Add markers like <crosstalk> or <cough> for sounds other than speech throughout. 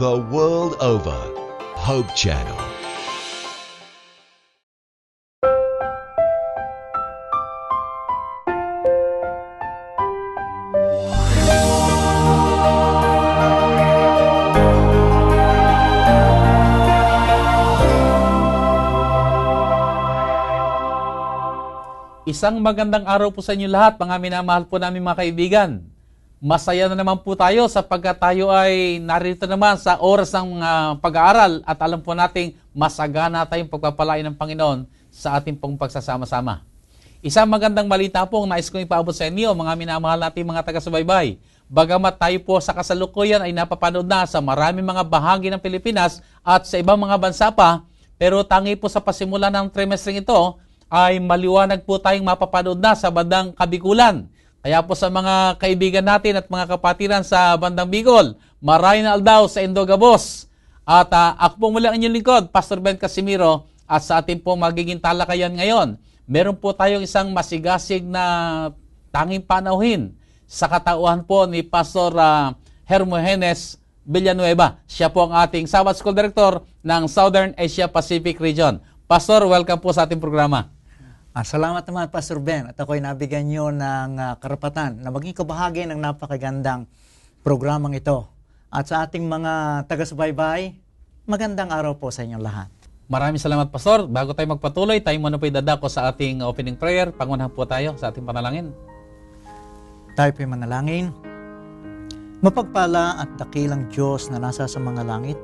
the world over. Hope Channel. Isang magandang araw po sa inyo lahat, mga minamahal po namin mga kaibigan. Masaya na naman po tayo sapagkat tayo ay narito naman sa oras ng uh, pag-aaral at alam po nating masagana tayong pagpapalain ng Panginoon sa ating pong pagsasama-sama. Isang magandang malita po ang nais kong ipaabot sa inyo, mga minamahal nating mga taga-subaybay. Bagamat tayo po sa kasalukuyan ay napapanood na sa maraming mga bahagi ng Pilipinas at sa ibang mga bansa pa, pero tangi po sa pasimula ng trimestring ito ay maliwanag po tayong mapapanood na sa bandang Kabikulan kaya po sa mga kaibigan natin at mga kapatiran sa bandang Bicol, maray na aldaw sa Indogabos. At uh, ako po muli ang inyong lingkod, Pastor Ben Casimiro, at sa ating po magiging talakayan ngayon, meron po tayong isang masigasig na tanging panauhin sa katauhan po ni Pastor uh, Hermogenes Villanueva. Siya po ang ating Sabbath School Director ng Southern Asia Pacific Region. Pastor, welcome po sa ating programa. Ah, salamat naman, Pastor Ben. At ako'y nabigyan nyo ng uh, karapatan na maging kabahagi ng napakagandang programang ito. At sa ating mga taga-subaybay, magandang araw po sa inyong lahat. Maraming salamat, Pastor. Bago tayo magpatuloy, tayo muna po idadako sa ating opening prayer. Pangunahan po tayo sa ating panalangin. Tayo po'y manalangin. Mapagpala at dakilang Diyos na nasa sa mga langit,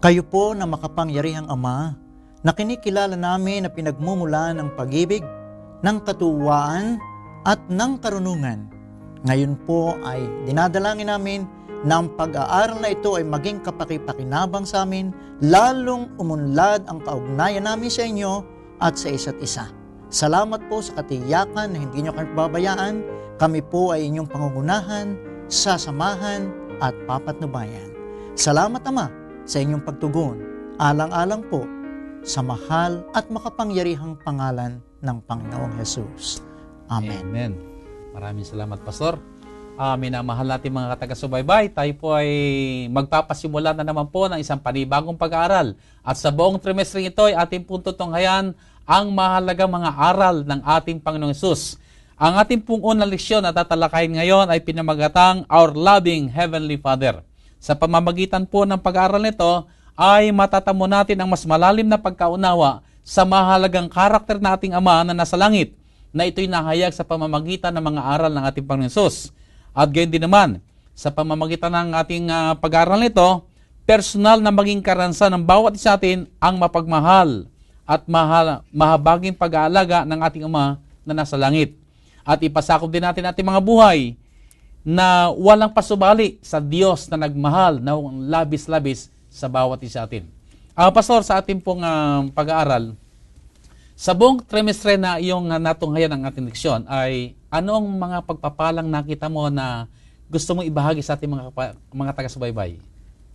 kayo po na makapangyarihang Ama, na kinikilala namin na pinagmumula ng pag-ibig, ng katuwaan at ng karunungan. Ngayon po ay dinadalangin namin na ang pag-aaral na ito ay maging kapakipakinabang sa amin, lalong umunlad ang kaugnayan namin sa inyo at sa isa't isa. Salamat po sa katiyakan na hindi nyo kami babayaan. Kami po ay inyong pangungunahan, sasamahan at papatnubayan. Salamat Ama sa inyong pagtugon. Alang-alang po sa mahal at makapangyarihang pangalan ng Panginoong Jesus. Amen. Amen. Maraming salamat, Pastor. Uh, minamahal natin mga taga-subaybay, tayo po ay magpapasimula na naman po ng isang panibagong pag-aaral. At sa buong trimestre ito ay ating punto tunghayan ang mahalagang mga aral ng ating Panginoong Yesus. Ang ating pong unang leksyon na tatalakayin ngayon ay pinamagatang Our Loving Heavenly Father. Sa pamamagitan po ng pag-aaral nito, ay matatamo natin ang mas malalim na pagkaunawa sa mahalagang karakter na ating Ama na nasa langit na ito'y nahayag sa pamamagitan ng mga aral ng ating Panginoon At gayon din naman, sa pamamagitan ng ating uh, pag-aaral nito, personal na maging karansa ng bawat isa atin ang mapagmahal at mahal, mahabaging pag-aalaga ng ating Ama na nasa langit. At ipasakop din natin ating mga buhay na walang pasubali sa Diyos na nagmahal na labis-labis sa bawat isa atin. Uh, Pastor, sa ating pong uh, pag-aaral, sa buong trimestre na iyong uh, natunghayan ng ating leksyon ay ano ang mga pagpapalang nakita mo na gusto mong ibahagi sa ating mga, mga taga-subaybay?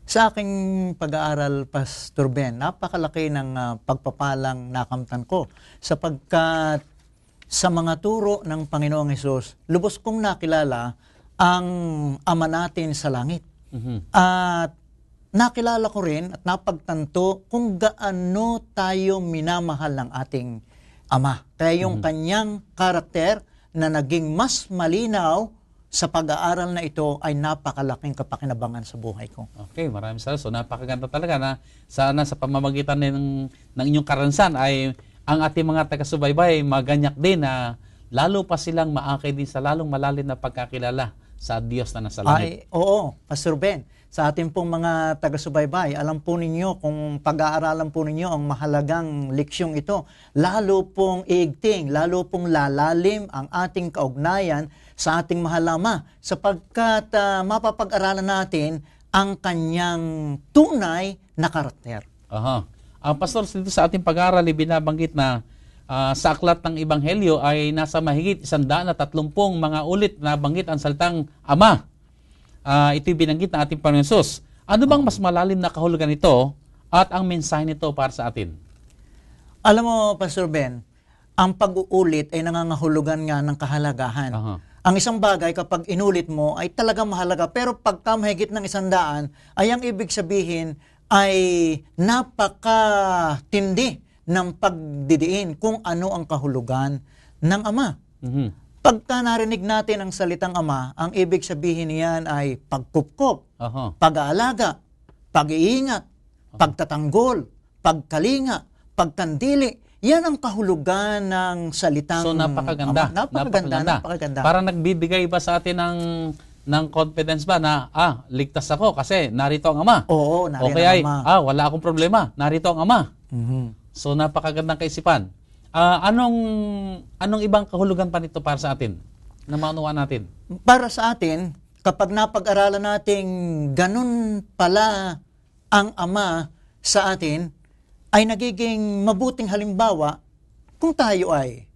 Sa aking pag-aaral, Pastor Ben, napakalaki ng uh, pagpapalang nakamtan ko sapagkat sa mga turo ng Panginoong Hesus, lubos kong nakilala ang Ama natin sa langit. Mm-hmm. At nakilala ko rin at napagtanto kung gaano tayo minamahal ng ating Ama. Kaya yung mm-hmm. kanyang karakter na naging mas malinaw sa pag-aaral na ito ay napakalaking kapakinabangan sa buhay ko. Okay, maraming salamat. So napakaganda talaga na sana sa pamamagitan ng, ng inyong karansan ay ang ating mga taga-subaybay maganyak din na lalo pa silang maakay din sa lalong malalim na pagkakilala sa Diyos na nasa langit. Ay, oo, Pastor Ben sa ating pong mga taga-subaybay, alam po ninyo kung pag-aaralan po ninyo ang mahalagang leksyong ito, lalo pong iigting, lalo pong lalalim ang ating kaugnayan sa ating mahalama sapagkat uh, mapapag-aralan natin ang kanyang tunay na karakter. Aha. Ang uh, pastor, dito sa ating pag-aaral, binabanggit na uh, sa aklat ng Ebanghelyo ay nasa mahigit isandaan na tatlumpong mga ulit na banggit ang saltang Ama uh, ito'y binanggit ng ating Panginoon Sus. Ano bang mas malalim na kahulugan nito at ang mensahe nito para sa atin? Alam mo, Pastor Ben, ang pag-uulit ay nangangahulugan nga ng kahalagahan. Uh-huh. ang isang bagay kapag inulit mo ay talagang mahalaga. Pero pagka mahigit ng isang daan, ay ang ibig sabihin ay napakatindi ng pagdidiin kung ano ang kahulugan ng Ama. Mhm. Pagka narinig natin ang salitang Ama, ang ibig sabihin niyan ay pagkupkop, Aha. pag-aalaga, pag-iingat, pagtatanggol, pagkalinga, pagkandili. Yan ang kahulugan ng salitang So napakaganda. Ama. Napakaganda, napakaganda. Parang nagbibigay ba sa atin ng ng confidence ba na ah ligtas ako kasi narito ang ama. Oo, nariyan o kaya ang Ama. ah wala akong problema, narito ang ama. Mhm. So napakagandang kaisipan. Ah, anong anong ibang kahulugan pa nito para sa atin? Na maunawa natin. Para sa atin, kapag napag-aralan natin ganun pala ang Ama sa atin, ay nagiging mabuting halimbawa kung tayo ay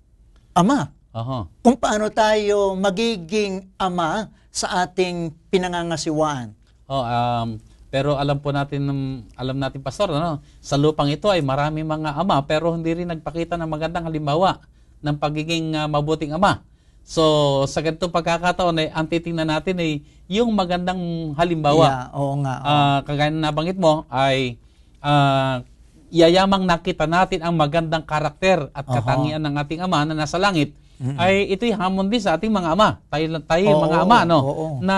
Ama. Aha. Kung paano tayo magiging Ama sa ating pinangangasiwaan. Oh, um, pero alam po natin, alam natin pastor, ano, sa lupang ito ay marami mga ama pero hindi rin nagpakita ng magandang halimbawa ng pagiging ah, mabuting ama. So, sa ganitong pagkakataon ay ang titingnan natin ay yung magandang halimbawa. Yeah, oo nga. oo. Ah, kagaya na nabanggit mo ay ah, yayamang nakita natin ang magandang karakter at katangian ng ating ama na nasa langit ay ito'y hamon din sa ating mga ama. Tayo, tayo Oo, mga ama no oo. na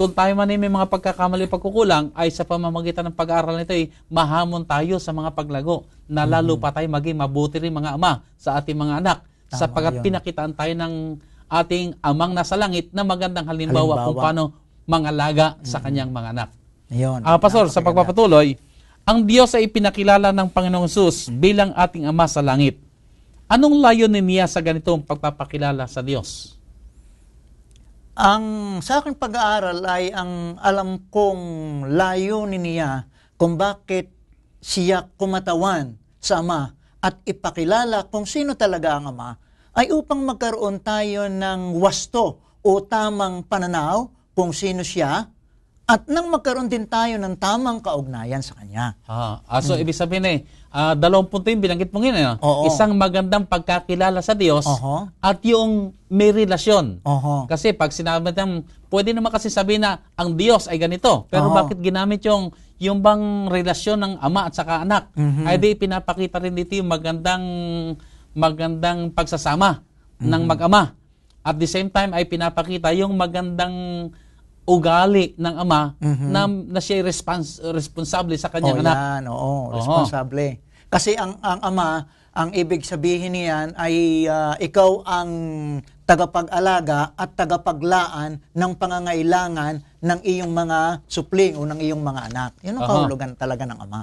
kung tayo man ay may mga pagkakamali pagkukulang ay sa pamamagitan ng pag-aaral nito ay mahamon tayo sa mga paglago na lalo pa tayo maging mabuti rin mga ama sa ating mga anak Tama sapagkat yun. pinakitaan tayo ng ating amang nasa langit na magandang halimbawa, kung Halimbawa. paano mangalaga sa kanyang mga anak. Ayun. Ah, Pastor, sa pagpapatuloy, ang Diyos ay pinakilala ng Panginoong Sus bilang ating Ama sa langit. Anong layunin niya sa ganitong pagpapakilala sa Diyos? Ang sa aking pag-aaral ay ang alam kong layunin niya kung bakit siya kumatawan sa Ama at ipakilala kung sino talaga ang Ama ay upang magkaroon tayo ng wasto o tamang pananaw kung sino siya at nang magkaroon din tayo ng tamang kaugnayan sa Kanya. Ah, ah, so ibig sabihin eh, ah, dalawang punto yung binanggit mo ngayon. Hmm. Oo. Isang magandang pagkakilala sa Diyos Oho. at yung may relasyon. Oho. Kasi pag sinabi natin, pwede naman kasi sabihin na ang Diyos ay ganito. Pero Oo. bakit ginamit yung yung bang relasyon ng ama at saka anak? Mhm. Ay di pinapakita rin dito yung magandang magandang pagsasama ng Mhm. mag-ama. At the same time ay pinapakita yung magandang ugali ng ama na, na siya respons- responsable sa kanyang oh, anak. yan, oo, responsable. Kasi ang ang ama, ang ibig sabihin niyan ay ah, ikaw ang tagapag-alaga at tagapaglaan ng pangangailangan ng iyong mga supling o ng iyong mga anak. Yun ang Aha. kahulugan talaga ng ama.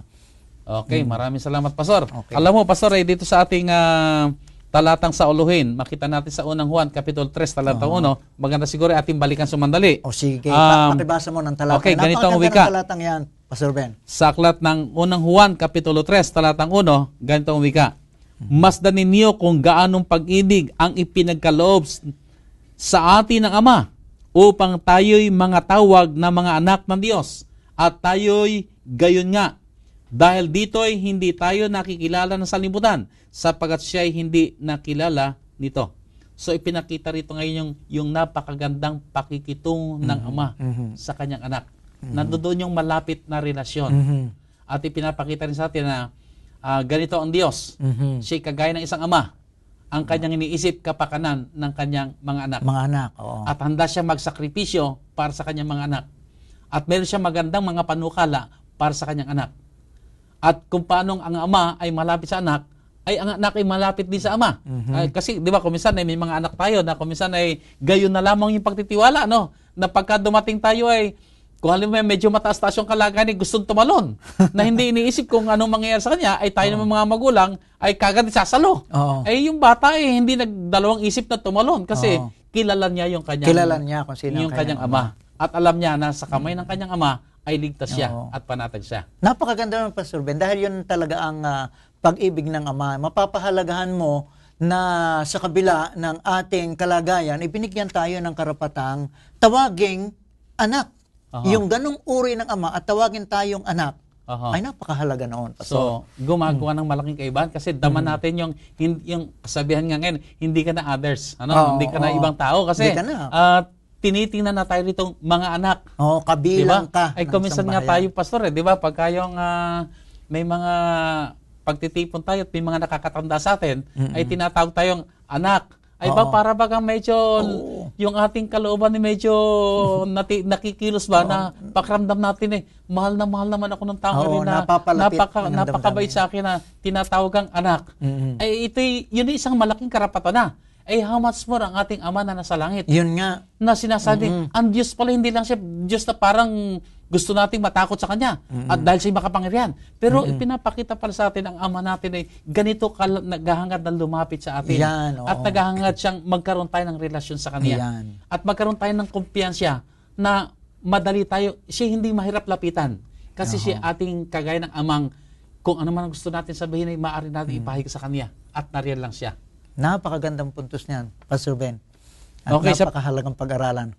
Okay, maraming salamat, Pastor. Hmm. Okay. Alam mo, Pastor, eh, dito sa ating ah, talatang sa uluhin, makita natin sa unang Juan, Kapitulo 3, talatang 1, maganda siguro ating balikan sumandali. O sige, Um, pa- pakibasa mo ng talata. okay, ganito ang wika. ng talatang yan, Pastor Ben. Sa aklat ng unang Juan, Kapitulo 3, talatang 1, ganito ang wika. Masdan ninyo kung gaanong pag-ibig ang ipinagkaloob sa atin ng Ama upang tayo'y mga tawag na mga anak ng Diyos at tayo'y gayon nga. Dahil dito'y hindi tayo nakikilala ng salimutan sapagat siya'y hindi nakilala nito. So ipinakita rito ngayon yung, yung napakagandang pakikitungo ng Ama sa kanyang anak. Nandoon yung malapit na relasyon. Mhm. At ipinapakita rin sa atin na ah, ganito ang Diyos. Mhm. Siya'y kagaya ng isang ama. Ang kanyang iniisip kapakanan ng kanyang mga anak. Mga anak, oo. At handa siya magsakripisyo para sa kanyang mga anak. At meron siya magandang mga panukala para sa kanyang anak. At kung paano ang ama ay malapit sa anak, ay ang anak ay malapit din sa ama. Ay, kasi, di ba, kuminsan ay may mga anak tayo na kuminsan ay gayon na lamang yung pagtitiwala, no? Na pagka dumating tayo ay, kung halimbawa medyo mataas-taas yung kalagayan, ay gustong tumalon. <laughs> na hindi iniisip kung anong mangyayari sa kanya, ay tayo naman mga magulang, ay kagad sasalo. Oo. Ay yung bata ay hindi nagdalawang isip na tumalon kasi Oo. kilala niya yung kanyang Kilala niya kung sino yung kanyang ama. At alam niya na sa kamay ng kanyang ama ay ligtas siya Oo. at panatag siya. Napakaganda ng Pastor Ben dahil yun talaga ang ah, pag-ibig ng Ama. Mapapahalagahan mo na sa kabila ng ating kalagayan, ibinigyan tayo ng karapatang tawaging anak. Aha. Yung ganong uri ng Ama at tawagin tayong anak Aha. ay napakahalaga noon. Pastor. So, gumagawa ng malaking kaibahan kasi daman natin yung hin- yung kasabihan nga ngayon, hindi ka na others, ano? Oo, hindi ka na oo. ibang tao kasi Hindi ka na. ah, tinitingnan na tayo rito mga anak. Oo, kabilang Diba? ka. Ay, kuminsan nga tayo, pastor, eh, di ba? Pagka yung ah, may mga pagtitipon tayo at may mga nakakatanda sa atin, ay tinatawag tayong anak. Ay ba, Oo. para bagang medyo, yung ating kalooban ni medyo <laughs> nati, nakikilos ba na pakiramdam natin eh, mahal na mahal naman ako ng tao rin Oo, na napaka, napakabait sa akin na tinatawagang anak. Mhm. Ay ito, yun isang malaking karapatan na. Ay how much more ang ating ama na nasa langit Yun nga. na sinasabi, ang Diyos pala hindi lang siya Diyos na parang gusto nating matakot sa Kanya at dahil siya makapangyarihan. Pero ipinapakita pala sa atin ang Ama natin ay ganito kal- naghahangad na lumapit sa atin. Yan, oo. at naghahangad siyang magkaroon tayo ng relasyon sa Kanya. Yan. At magkaroon tayo ng kumpiyansya na madali tayo, siya hindi mahirap lapitan. Kasi siya ating kagaya ng amang kung ano man ang gusto natin sabihin ay maaari natin ipahig sa Kanya at nariyan lang siya. Napakagandang puntos niyan, Pastor Ben. At Okay, napakahalagang pag-aralan.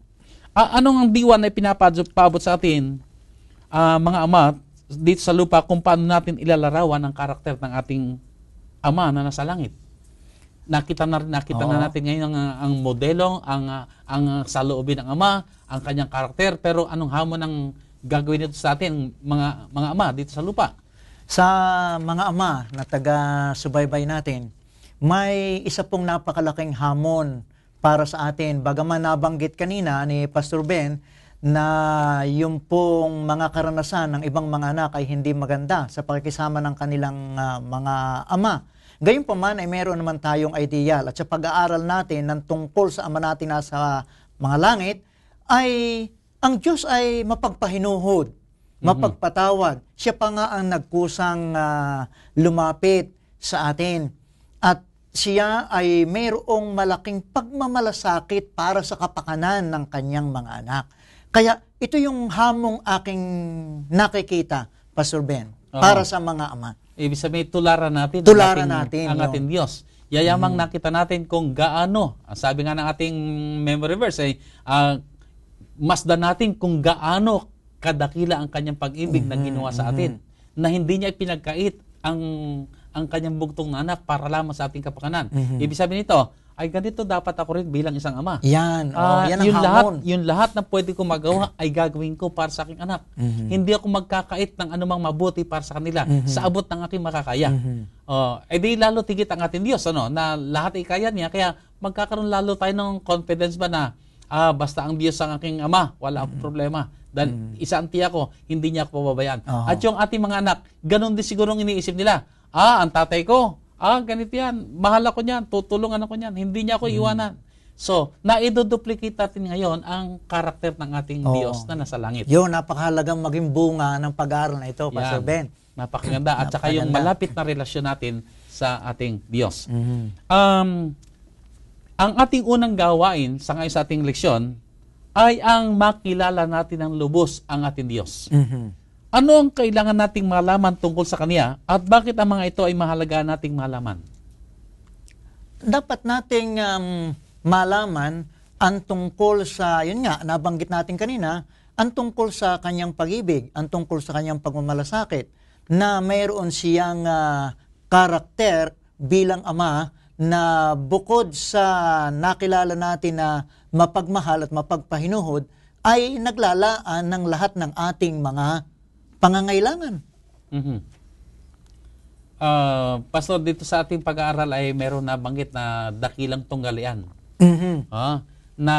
Ah, anong ang diwan na pinapaabot sa atin, ah, mga ama, dito sa lupa, kung paano natin ilalarawan ang karakter ng ating ama na nasa langit? Nakita na nakita na Oo. natin ngayon ang, ang modelo, ang ang saloobin ng ama, ang kanyang karakter, pero anong hamon ang gagawin nito sa atin, mga mga ama dito sa lupa? Sa mga ama na taga-subaybay natin, may isa pong napakalaking hamon para sa atin. Bagaman nabanggit kanina ni Pastor Ben na yung pong mga karanasan ng ibang mga anak ay hindi maganda sa pakikisama ng kanilang ah, mga ama. Gayun pa man ay meron naman tayong ideal at sa pag-aaral natin ng tungkol sa ama natin nasa mga langit ay ang Diyos ay mapagpahinuhod mapagpatawad. Siya pa nga ang nagkusang ah, lumapit sa atin. At siya ay mayroong malaking pagmamalasakit para sa kapakanan ng kanyang mga anak. Kaya ito yung hamong aking nakikita, Pastor Ben, Oo. para sa mga ama. Ibig sabihin, tularan natin Tularan ang ating, natin, ang no? ating Diyos. Yayamang nakita natin kung gaano, sabi nga ng ating memory verse ay, ah, masdan natin kung gaano kadakila ang kanyang pag-ibig na ginawa sa atin. Na hindi niya ipinagkait ang ang kanyang bugtong na anak para lamang sa ating kapakanan. Ibig sabihin nito, ay ganito dapat ako rin bilang isang ama. Yan, oh, Ah, yan ang yung hamon. lahat, yung lahat na pwede ko magawa ay gagawin ko para sa aking anak. Hindi ako magkakait ng anumang mabuti para sa kanila sa abot ng aking makakaya. Oh, eh di lalo tigit ang ating Diyos ano na lahat ay kaya niya kaya magkakaroon lalo tayo ng confidence ba na ah basta ang Diyos ang aking ama, wala akong problema. Dahil isa ang tiya ko, hindi niya ako pababayaan. Oo. At yung ating mga anak, ganun din siguro ang iniisip nila. Ah, ang tatay ko, ah, ganito yan, mahal ako niyan, tutulungan ako niyan, hindi niya ako iwanan. So, naidoduplicate natin ngayon ang karakter ng ating Oo. Diyos na nasa langit. Yun, napakahalagang maging bunga ng pag-aaral na ito, Pastor Yan. Ben. Napakaganda. At saka yung malapit na relasyon natin sa ating Diyos. Mhm. Um, ang ating unang gawain sa ngayon sa ating leksyon ay ang makilala natin ng lubos ang ating Diyos. Mhm. Ano ang kailangan nating malaman tungkol sa Kanya at bakit ang mga ito ay mahalaga nating malaman? dapat nating um, malaman ang tungkol sa, yun nga, nabanggit natin kanina, ang tungkol sa kanyang pag-ibig, ang tungkol sa kanyang pagmamalasakit, na mayroon siyang ah, karakter bilang ama na bukod sa nakilala natin na mapagmahal at mapagpahinuhod, ay naglalaan ng lahat ng ating mga pangangailangan. Mhm. Ah, Pastor, dito sa ating pag-aaral ay meron na banggit na dakilang tunggalian. Mhm. Ah, na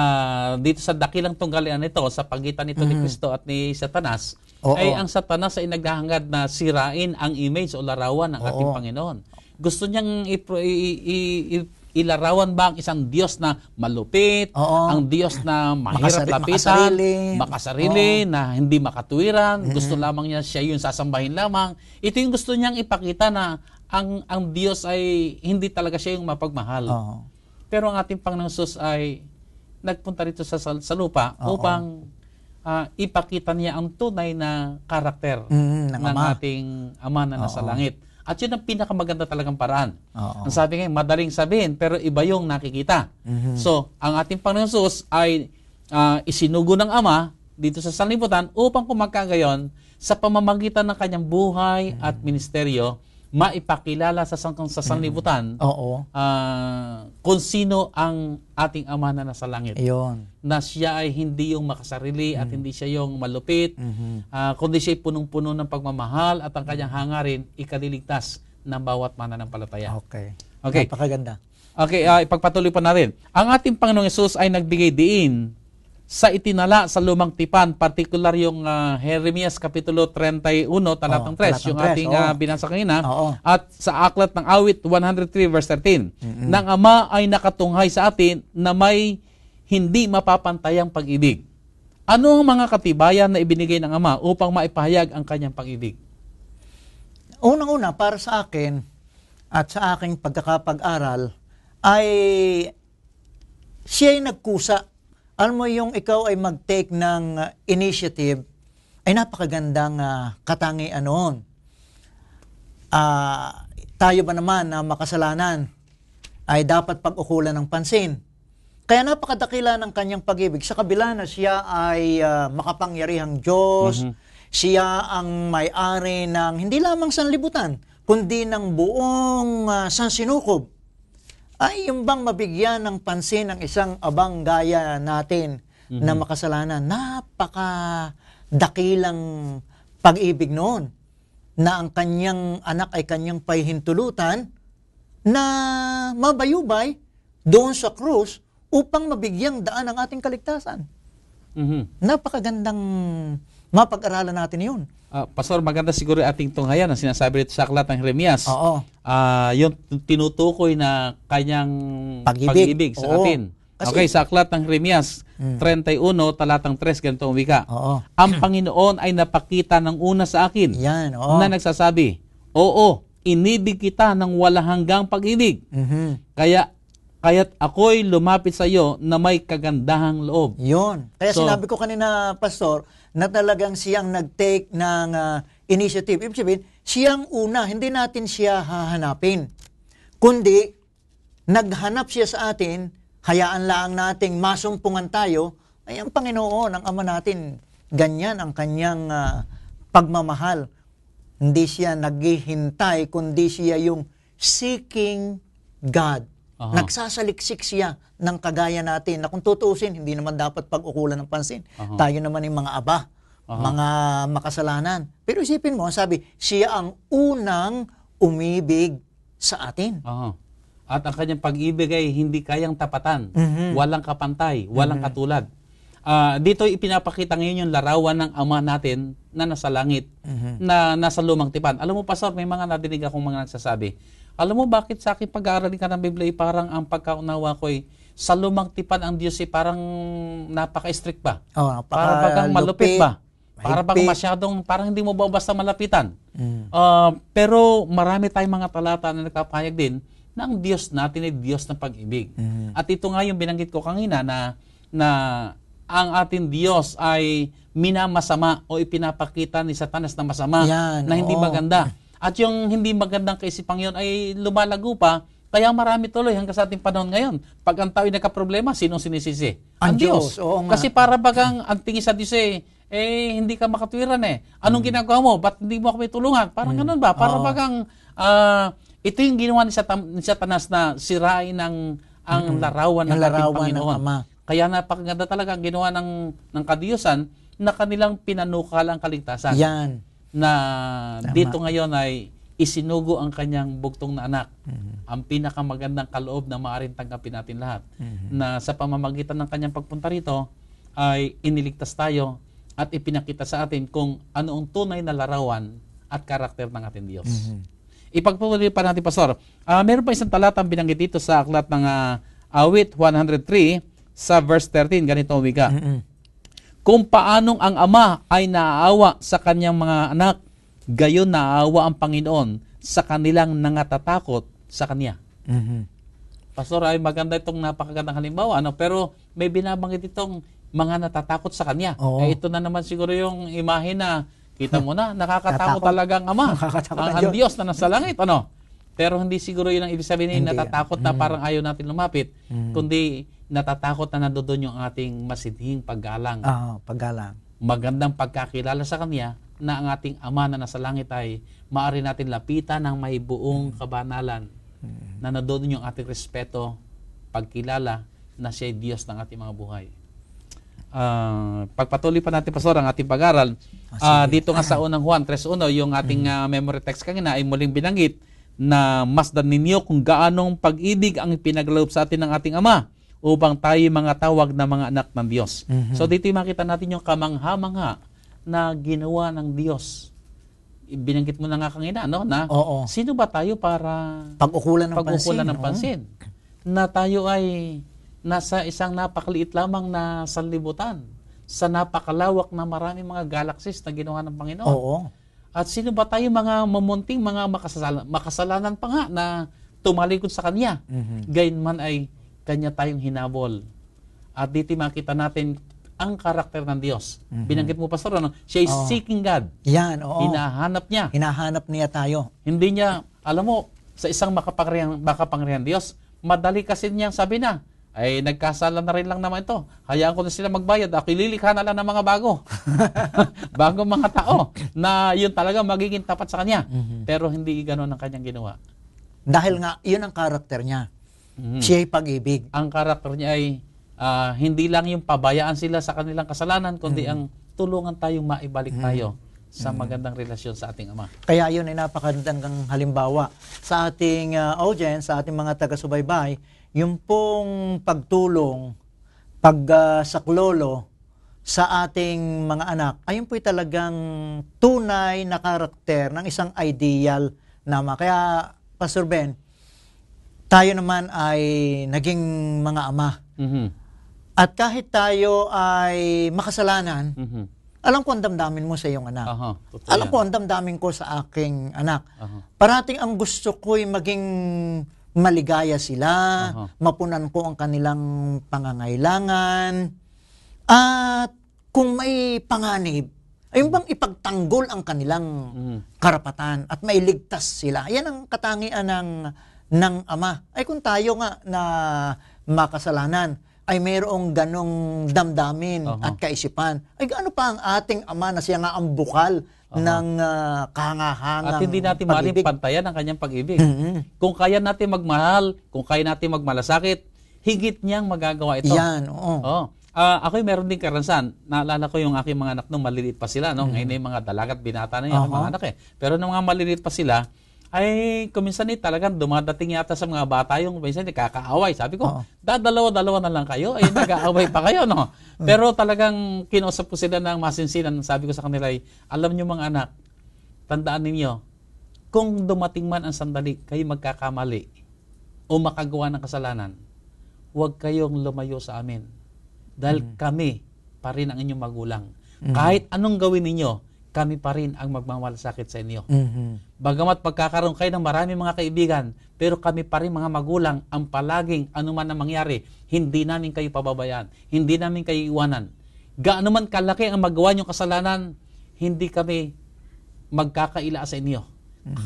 dito sa dakilang tunggalian nito sa pagitan nito ni Kristo at ni Satanas Oo. ay ang Satanas ay naghahangad na sirain ang image o larawan ng ating Oo. Panginoon. Gusto niyang ipro- i- i- i- ilarawan ba ang isang Diyos na malupit, Oo. ang Diyos na mahirap Makasari- lapitan, makasarili. makasarili, na hindi makatuwiran, gusto lamang niya siya yung sasambahin lamang. Ito yung gusto niyang ipakita na ang ang Diyos ay hindi talaga siya yung mapagmahal. Oo. Pero ang ating Panginoon Jesus ay nagpunta rito sa, sa, sa lupa Oo. upang ah, ipakita niya ang tunay na karakter Mm, ng ng Ama. ating Ama na nasa Oo. langit. At yun ang pinakamaganda talagang paraan. Oo. Ang sabi ngayon, madaling sabihin, pero iba yung nakikita. Mhm. So, ang ating Panginoon Jesus ay ah, isinugo ng Ama dito sa sanlibutan upang kung magkagayon, sa pamamagitan ng kanyang buhay at ministeryo, maipakilala sa, sang- sa sanlibutan Oo. ah, kung sino ang ating Ama na nasa langit. Ayun. Na siya ay hindi yung makasarili at hindi siya yung malupit, Mhm. ah, kundi siya ay punong-puno ng pagmamahal at ang kanyang hangarin ikaliligtas ng bawat mananampalataya. Okay. Okay. Napakaganda. Okay, ah, ipagpatuloy pa natin. Ang ating Panginoong Yesus ay nagbigay diin sa itinala sa lumang tipan, particular yung ah, Jeremias Kapitulo 31, talatang 3, talatang yung 3, ating oo. ah, binasa kanina. Oo. At sa aklat ng awit 103 verse 13, ng Ama ay nakatunghay sa atin na may hindi mapapantayang pag-ibig. Ano ang mga katibayan na ibinigay ng Ama upang maipahayag ang kanyang pag-ibig? Unang-una, para sa akin at sa aking pagkakapag-aral, ay siya ay nagkusa. Alam mo yung ikaw ay mag-take ng uh, initiative, ay napakagandang uh, katangian noon. Ah, tayo ba naman na makasalanan ay dapat pag-ukulan ng pansin. Kaya napakadakila ng kanyang pag-ibig. Sa kabila na siya ay ah, makapangyarihang Diyos, siya ang may-ari ng hindi lamang sanlibutan, kundi ng buong uh, sansinukob. Ay yung bang mabigyan ng pansin ng isang abang gaya natin na makasalanan. Napaka dakilang pag-ibig noon na ang kanyang anak ay kanyang pahihintulutan na mabayubay doon sa krus upang mabigyang daan ang ating kaligtasan. Mhm. Napakagandang mapag-aralan natin yun. Ah, Pastor, maganda siguro ating tunghayan ang sinasabi rito sa aklat ng Jeremias. Oo. Ah, yung tinutukoy na kanyang Pag-ibig. pag-ibig sa Oo. atin. Kasi- okay, sa aklat ng Jeremias 31, talatang 3, ganito ang wika. Oo. Ang Panginoon ay napakita ng una sa akin Yan, oo. na nagsasabi, Oo, inibig kita ng walang hanggang pag-ibig. Mhm. Kaya kaya't ako'y lumapit sa iyo na may kagandahang loob. Yun. Kaya So- sinabi ko kanina, Pastor, na talagang siyang nag-take ng ah, initiative. Ibig sabihin, siyang una, hindi natin siya hahanapin. Kundi, naghanap siya sa atin, hayaan lang nating masumpungan tayo, ay ang Panginoon, ang Ama natin, ganyan ang kanyang ah, pagmamahal. Hindi siya naghihintay, kundi siya yung seeking God. Aha. Nagsasaliksik siya ng kagaya natin na kung tutuusin, hindi naman dapat pag-ukulan ng pansin. Aha. Tayo naman yung mga aba, Aha. mga makasalanan. Pero isipin mo, sabi, siya ang unang umibig sa atin. Aha. At ang kanyang pag-ibig ay hindi kayang tapatan. Mhm. Walang kapantay, walang katulad. Ah, dito ipinapakita ngayon yung larawan ng ama natin na nasa langit, Mhm. na nasa lumang tipan. Alam mo, Pastor, may mga nadinig akong mga nagsasabi. Alam mo bakit sa akin pag-aaralin ka ng Biblia, ay parang ang pagkaunawa ko ay sa lumang tipan ang Diyos ay parang napaka-strict ba? Oh, Para bagang malupit lupit, ba? Para bang masyadong, parang hindi mo ba basta malapitan? Mm. Ah, pero marami tayong mga talata na nagpapahayag din na ang Diyos natin ay Diyos ng pag-ibig. Mhm. At ito nga yung binanggit ko kanina na, na ang ating Diyos ay minamasama o ipinapakita ni Satanas na masama Yan, na hindi oo. maganda. <laughs> At yung hindi magandang kaisipang yun ay lumalago pa kaya marami tuloy hanggang sa ating panahon ngayon. Pag ang tao ay nagka-problema, sino sinisisi? Ang Diyos, oo nga. Kasi para bagang ang tingin sa Diyos eh, eh, hindi ka makatwiran eh. Anong ginagawa mo? Ba't hindi mo kami tulungan? Parang ganun ba? Para Hmm. Oo. bagang, ah, ito yung ginawa ni, Satan, ni Satanas na sirain ang, ang larawan ng Yung ating larawan ng Panginoon. Ama. Kaya napakaganda talaga ang ginawa ng, ng kadiyusan na kanilang pinanukal ang kaligtasan Yan. Na Tama. dito ngayon ay isinugo ang kanyang bugtong na anak. Mhm. Ang pinakamagandang kaloob na maaaring tanggapin natin lahat. Mhm. Na sa pamamagitan ng kanyang pagpunta rito ay iniligtas tayo at ipinakita sa atin kung ano ang tunay na larawan at karakter ng ating Diyos. Mhm. Ipagpatuloy pa natin, Pastor. Ah, meron pa isang talatang binanggit dito sa aklat ng ah, Awit 103 sa verse 13. Ganito ang wika Mhm. Kung paanong ang ama ay naaawa sa kanyang mga anak, gayon naaawa ang Panginoon sa kanilang nangatatakot sa Kanya. Mhm. Pastor, ay maganda itong napakagandang halimbawa, ano? pero may binabanggit itong mga natatakot sa Kanya. Oo. Eh, ito na naman siguro yung imahe na, kita mo na, nakakatakot Tatakot. talaga ang Ama, Nakakatakot ang, ang. Diyos na nasa langit. Ano? Pero hindi siguro yun ang ibig sabihin, Hindi. natatakot na parang ayaw natin lumapit, Mm. kundi natatakot na nandoon yung ating masidhing paggalang Ah, paggalang. magandang pagkakilala sa Kanya na ang ating Ama na nasa langit ay maaari natin lapitan ng may buong kabanalan na nandoon yung ating respeto, pagkilala na siya ay Diyos ng ating mga buhay. Ah, pagpatuloy pa natin, Pastor, ang ating pag-aral. Ah, dito nga sa <clears throat> unang Juan 3.1, yung ating ah, memory text kanina ay muling binanggit na masdan ninyo kung gaanong pag-ibig ang ipinagloob sa atin ng ating Ama upang tayo mga tawag na mga anak ng Diyos. So dito makita natin yung kamangha-mangha na ginawa ng Diyos. Binanggit mo na nga kanina, no? Na Oo. sino ba tayo para Pag-ukulan ng pag-ukulan pansin. ng pansin. Na tayo ay nasa isang napakaliit lamang na sanlibutan sa napakalawak na maraming mga galaxies na ginawa ng Panginoon. Oo. At sino ba tayo mga mamunting mga makasalanan, makasalanan pa nga na tumalikod sa Kanya? Mhm. Gayunman ay Kanya tayong hinabol. At dito makita natin ang karakter ng Diyos. Binanggit mo, Pastor, ano? siya is Oo. seeking God. Yan, oo. Hinahanap niya. Hinahanap niya tayo. Hindi niya, alam mo, sa isang makapangyarihan, makapangyarihan Diyos, madali kasi niyang sabi na, ay nagkasala na rin lang naman ito. Hayaan ko na sila magbayad. Ako lilikha na lang ng mga bago. <laughs> bago mga tao na yun talaga magiging tapat sa kanya. Pero hindi ganoon ang kanyang ginawa. Dahil nga, yun ang karakter niya. Mhm. Siya'y pag-ibig. Ang karakter niya ay ah, hindi lang yung pabayaan sila sa kanilang kasalanan, kundi ang tulungan tayong maibalik tayo sa magandang relasyon sa ating Ama. Kaya yun ay napakagandang halimbawa sa ating uh, audience, sa ating mga taga-subaybay, yung pong pagtulong, pagsaklolo sa ating mga anak, ayun po'y talagang tunay na karakter ng isang ideal nama. Kaya, Pastor Ben, tayo naman ay naging mga ama. Mhm. At kahit tayo ay makasalanan, Mhm. alam ko ang damdamin mo sa iyong anak. Totoo Alam yan. ko ang damdamin ko sa aking anak. Aha. Parating ang gusto ko'y maging maligaya sila, Aha. mapunan ko ang kanilang pangangailangan, at kung may panganib, ayun bang ipagtanggol ang kanilang Mhm. karapatan at mailigtas sila. Yan ang katangian ng, ng ama. Ay kung tayo nga na makasalanan, ay mayroong ganong damdamin Aha. at kaisipan. Ay gaano pa ang ating ama na siya nga ang bukal ng uh, kahangahangang At hindi natin maaaring pantayan ang kanyang pag-ibig. Mhm. Kung kaya natin magmahal, kung kaya natin magmalasakit, higit niyang magagawa ito. Yan, oo. Oh. Ah, ako'y meron din karansan. Naalala ko yung aking mga anak nung maliliit pa sila. No? Ngayon na yung mga dalagat, binata na yung Aha. mga anak eh. Pero nung mga maliliit pa sila, ay kuminsan eh talagang dumadating yata sa mga bata yung minsan eh, kakaaway. Sabi ko, Oo. dadalawa-dalawa na lang kayo. Ay, <laughs> nag-aaway pa kayo, no? Pero talagang kinausap ko sila ng masinsinan. Sabi ko sa kanila ay, alam nyo mga anak, tandaan ninyo, kung dumating man ang sandali, kayo magkakamali o makagawa ng kasalanan, huwag kayong lumayo sa amin. Dahil kami pa rin ang inyong magulang. Kahit anong gawin ninyo, kami pa rin ang magmamalasakit sa inyo. Mhm. Bagamat pagkakaroon kayo ng marami mga kaibigan, pero kami pa rin mga magulang ang palaging anuman na mangyari, hindi namin kayo pababayaan, hindi namin kayo iwanan. Gaano man kalaki ang magawa niyong kasalanan, hindi kami magkakaila sa inyo.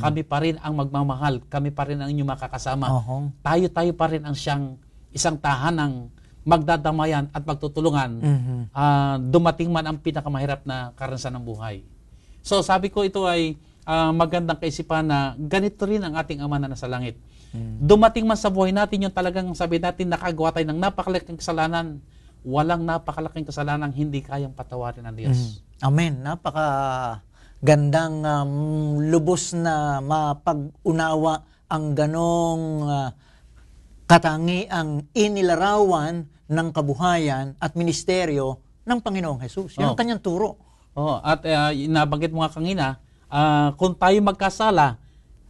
Kami pa rin ang magmamahal, kami pa rin ang inyong makakasama. Oho. Tayo-tayo pa rin ang siyang isang tahanang magdadamayan at magtutulungan Mhm. ah, dumating man ang pinakamahirap na karansan ng buhay. So sabi ko ito ay ah, magandang kaisipan na ganito rin ang ating Ama na nasa langit. Dumating man sa buhay natin yung talagang sabi natin nakagawa tayo ng napakalaking kasalanan, walang napakalaking kasalanan hindi kayang patawarin ng Diyos. Amen. Napaka gandang um, lubos na mapag-unawa ang ganong uh, katangiang inilarawan ng kabuhayan at ministeryo ng Panginoong Jesus. Yan ang Oh. kanyang turo. Oh, at uh, nabanggit mo nga kanina, ah, kung tayo magkasala,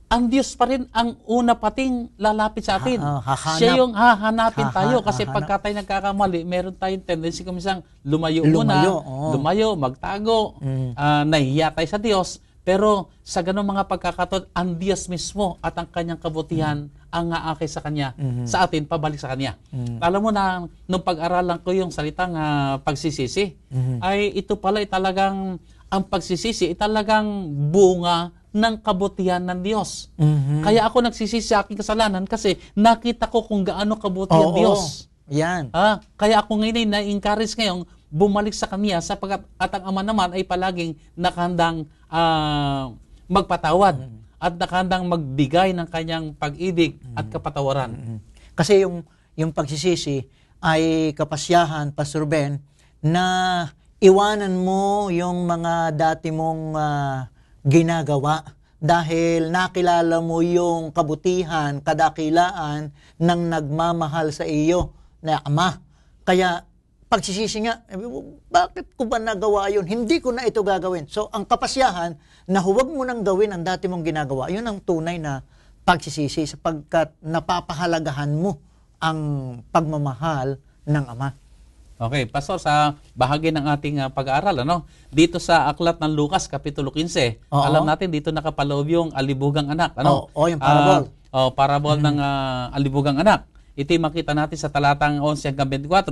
ang Diyos pa rin ang una pating lalapit sa atin. Ha- hahanap. Siya yung hahanapin Haha- tayo kasi hahanap. pagka tayo nagkakamali, meron tayong tendency kumisang lumayo, Lumayo, muna, oo. lumayo, magtago, Mm. ah, nahihiya tayo sa Diyos. Pero sa ganung mga pagkakataon, ang Diyos mismo at ang kanyang kabutihan ang aakay sa kanya, sa atin, pabalik sa kanya. Alam mo na, nung pag-aralan ko yung salitang ah, pagsisisi, ay ito pala ay talagang, ang pagsisisi ay talagang bunga ng kabutihan ng Diyos. Mhm. Kaya ako nagsisisi sa aking kasalanan kasi nakita ko kung gaano kabuti ang Oo. Diyos. Yan. Ah, kaya ako ngayon ay na-encourage ngayon, bumalik sa kanya sapagkat at ang ama naman ay palaging nakahandang ah, magpatawad at nakahandang magbigay ng kanyang pag-ibig at kapatawaran. Kasi yung, yung pagsisisi ay kapasyahan, Pastor Ben, na iwanan mo yung mga dati mong ah, ginagawa dahil nakilala mo yung kabutihan, kadakilaan ng nagmamahal sa iyo na ama. Kaya pagsisisi nga, mo, bakit ko ba nagawa yun? Hindi ko na ito gagawin. So, ang kapasyahan na huwag mo nang gawin ang dati mong ginagawa, yun ang tunay na pagsisisi sapagkat napapahalagahan mo ang pagmamahal ng Ama. Okay, Pastor, sa bahagi ng ating ah, pag-aaral, ano? Dito sa aklat ng Lucas, Kapitulo 15, Oo. alam natin dito nakapaloob yung alibugang anak. Ano? Oo, oo, yung parable. Mm-hmm. Ah, oh, parable ng ah, alibugang anak. Ito'y makita natin sa talatang 11 hanggang 24.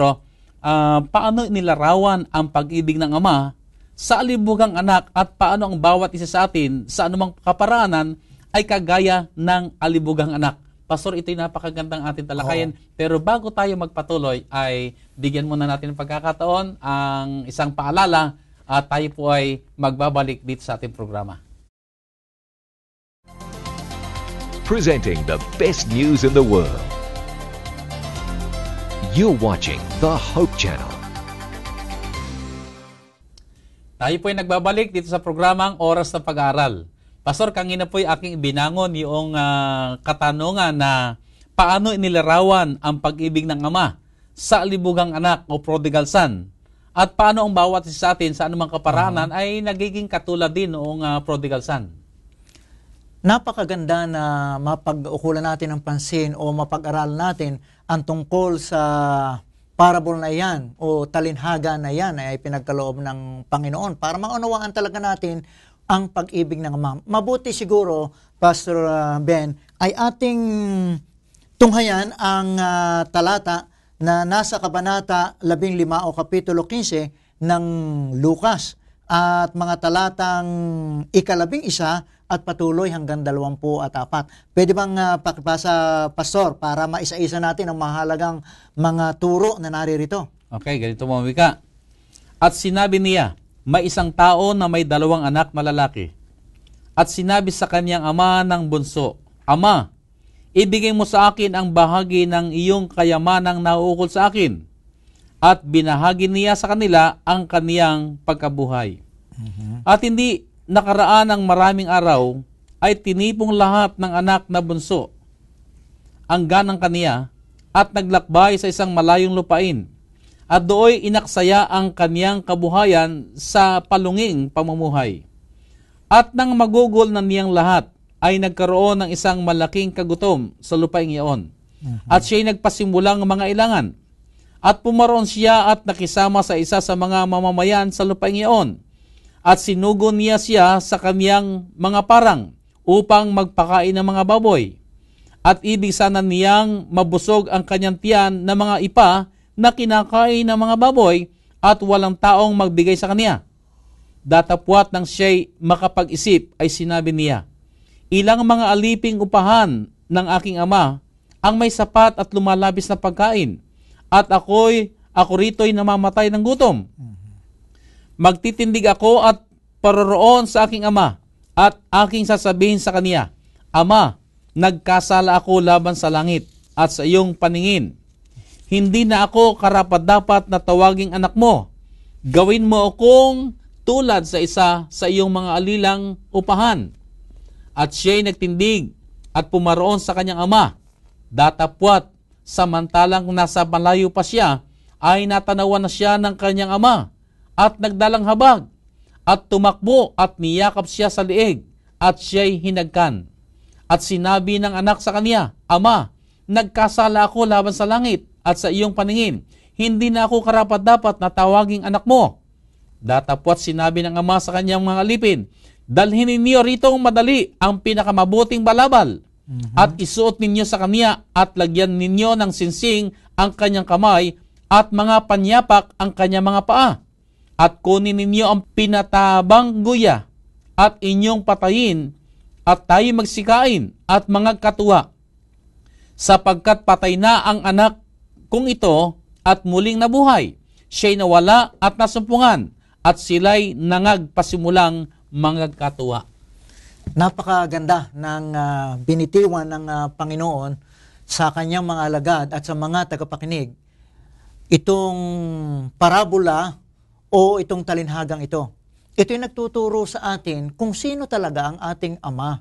ah, paano nilarawan ang pag-ibig ng Ama sa alibugang anak at paano ang bawat isa sa atin sa anumang kaparaanan ay kagaya ng alibugang anak. Pastor, ito'y napakagandang ating talakayin. Pero bago tayo magpatuloy, ay bigyan muna natin ng pagkakataon ang isang paalala at tayo po ay magbabalik dito sa ating programa. Presenting the best news in the world. You're watching the Hope Channel. Tayo po ay nagbabalik dito sa programang Oras ng Pag-aaral. Pastor, kanina po ay aking binangon yung ah, katanungan na paano inilarawan ang pag-ibig ng Ama sa libugang anak o prodigal son. At paano ang bawat isa sa atin sa anumang kaparaanan ay nagiging katulad din noong ah, prodigal son. Napakaganda na mapag-ukulan natin ng pansin o mapag-aral natin ang tungkol sa parable na yan o talinhaga na yan ay pinagkaloob ng Panginoon para maunawaan talaga natin ang pag-ibig ng Ama. Mabuti siguro, Pastor uh, Ben, ay ating tunghayan ang uh, talata na nasa Kabanata 15 o Kapitulo 15 ng Lucas at mga talatang ikalabing isa at patuloy hanggang dalawampu at apat. Pwede bang uh, pakipasa, Pastor, para maisa-isa natin ang mahalagang mga turo na naririto? Okay, ganito mga wika. At sinabi niya, may isang tao na may dalawang anak na lalaki. At sinabi sa kanyang ama ng bunso, Ama, ibigay mo sa akin ang bahagi ng iyong kayamanang nauukol sa akin. At binahagi niya sa kanila ang kaniyang pagkabuhay. At hindi nakaraan ng maraming araw, ay tinipong lahat ng anak na bunso ang ganang kaniya at naglakbay sa isang malayong lupain. At dooy inaksaya ang kaniyang kabuhayan sa palunging pamumuhay. At nang magugol na niyang lahat, ay nagkaroon ng isang malaking kagutom sa lupaing iyon. At siya'y nagpasimulang mga ilangan. At pumaroon siya at nakisama sa isa sa mga mamamayan sa lupaing iyon. At sinugo niya siya sa kaniyang mga parang upang magpakain ng mga baboy at ibig sana niyang mabusog ang kanyang tiyan ng mga ipa na kinakain ng mga baboy at walang taong magbigay sa kanya. Datapwat ng siya'y makapag-isip ay sinabi niya, Ilang mga aliping upahan ng aking ama ang may sapat at lumalabis na pagkain at ako'y ako rito'y namamatay ng gutom. Magtitindig ako at paroroon sa aking ama at aking sasabihin sa kaniya, Ama, nagkasala ako laban sa langit at sa iyong paningin. Hindi na ako karapat-dapat na tawaging anak mo. Gawin mo akong tulad sa isa sa iyong mga alilang upahan. At siya'y nagtindig at pumaroon sa kanyang ama. Datapwat, samantalang nasa malayo pa siya, ay natanawan na siya ng kanyang ama at nagdalang habag at tumakbo at niyakap siya sa liig at siya'y hinagkan. At sinabi ng anak sa kanya, Ama, nagkasala ako laban sa langit at sa iyong paningin. Hindi na ako karapat-dapat na tawaging anak mo. Datapwat sinabi ng ama sa kanyang mga alipin, Dalhin ninyo rito madali ang pinakamabuting balabal at isuot ninyo sa kanya at lagyan ninyo ng sinsing ang kanyang kamay at mga panyapak ang kanyang mga paa. At kunin ninyo ang pinatabang guya at inyong patayin at tayo magsikain at mga katuwa sapagkat patay na ang anak kong ito at muling nabuhay. siya'y nawala at nasumpungan at sila'y nangagpasimulang mga katuwa. Napakaganda ng ah, binitiwan ng ah, Panginoon sa kanyang mga alagad at sa mga tagapakinig itong parabola o itong talinhagang ito. Ito yung nagtuturo sa atin kung sino talaga ang ating Ama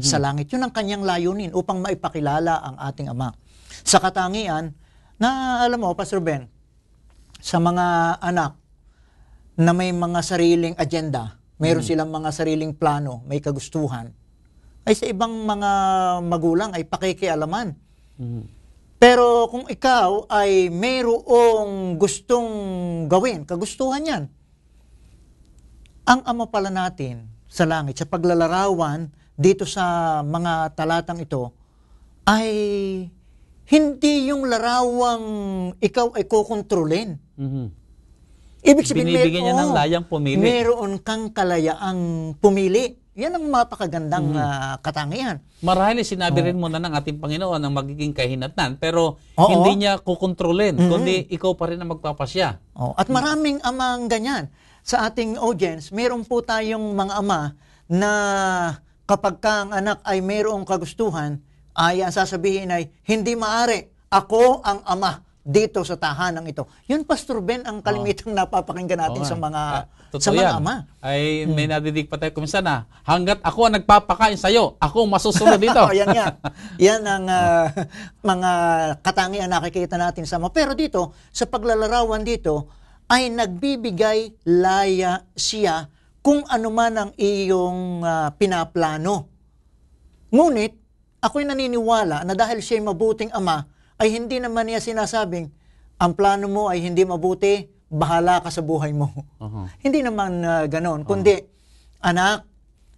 sa langit. Yun ang kanyang layunin upang maipakilala ang ating Ama. Sa katangian, na alam mo, Pastor Ben, sa mga anak na may mga sariling agenda, mayroon silang mga sariling plano, may kagustuhan, ay sa ibang mga magulang ay pakikialaman. Pero kung ikaw ay mayroong gustong gawin, kagustuhan yan, ang ama pala natin sa langit, sa paglalarawan dito sa mga talatang ito, ay hindi yung larawang ikaw ay kukontrolin. Mhm. Ibig sabihin, Binibigyan niya ng layang pumili. Meron kang kalayaang pumili. Yan ang mapakagandang Mm-hmm. ah, katangian. Marahil sinabi rin mo na ng ating Panginoon ang magiging kahinatnan, pero Oo. hindi niya kukontrolin, kundi ikaw pa rin ang magpapasya. Oh, at maraming amang ganyan. Sa ating audience, meron po tayong mga ama na kapag ka ang anak ay mayroong kagustuhan, ay ang sasabihin ay, hindi maari, ako ang ama dito sa tahanang ito. Yun, Pastor Ben, ang kalimitang napapakinggan natin Oo sa mga Ah, totoo sa mga yan. ama. Hmm. Ay, may nadidig pa tayo kuminsan na, hanggat ako ang nagpapakain sa'yo, ako ang masusunod dito. <laughs> oh, yan nga. <laughs> Yan ang ah, mga katangian na nakikita natin sa mga. Pero dito, sa paglalarawan dito, ay nagbibigay laya siya kung ano man ang iyong ah, pinaplano. Ngunit, ako'y naniniwala na dahil siya'y mabuting ama, ay hindi naman niya sinasabing, ang plano mo ay hindi mabuti, bahala ka sa buhay mo. Oho. Hindi naman uh, ganon. Kundi, anak,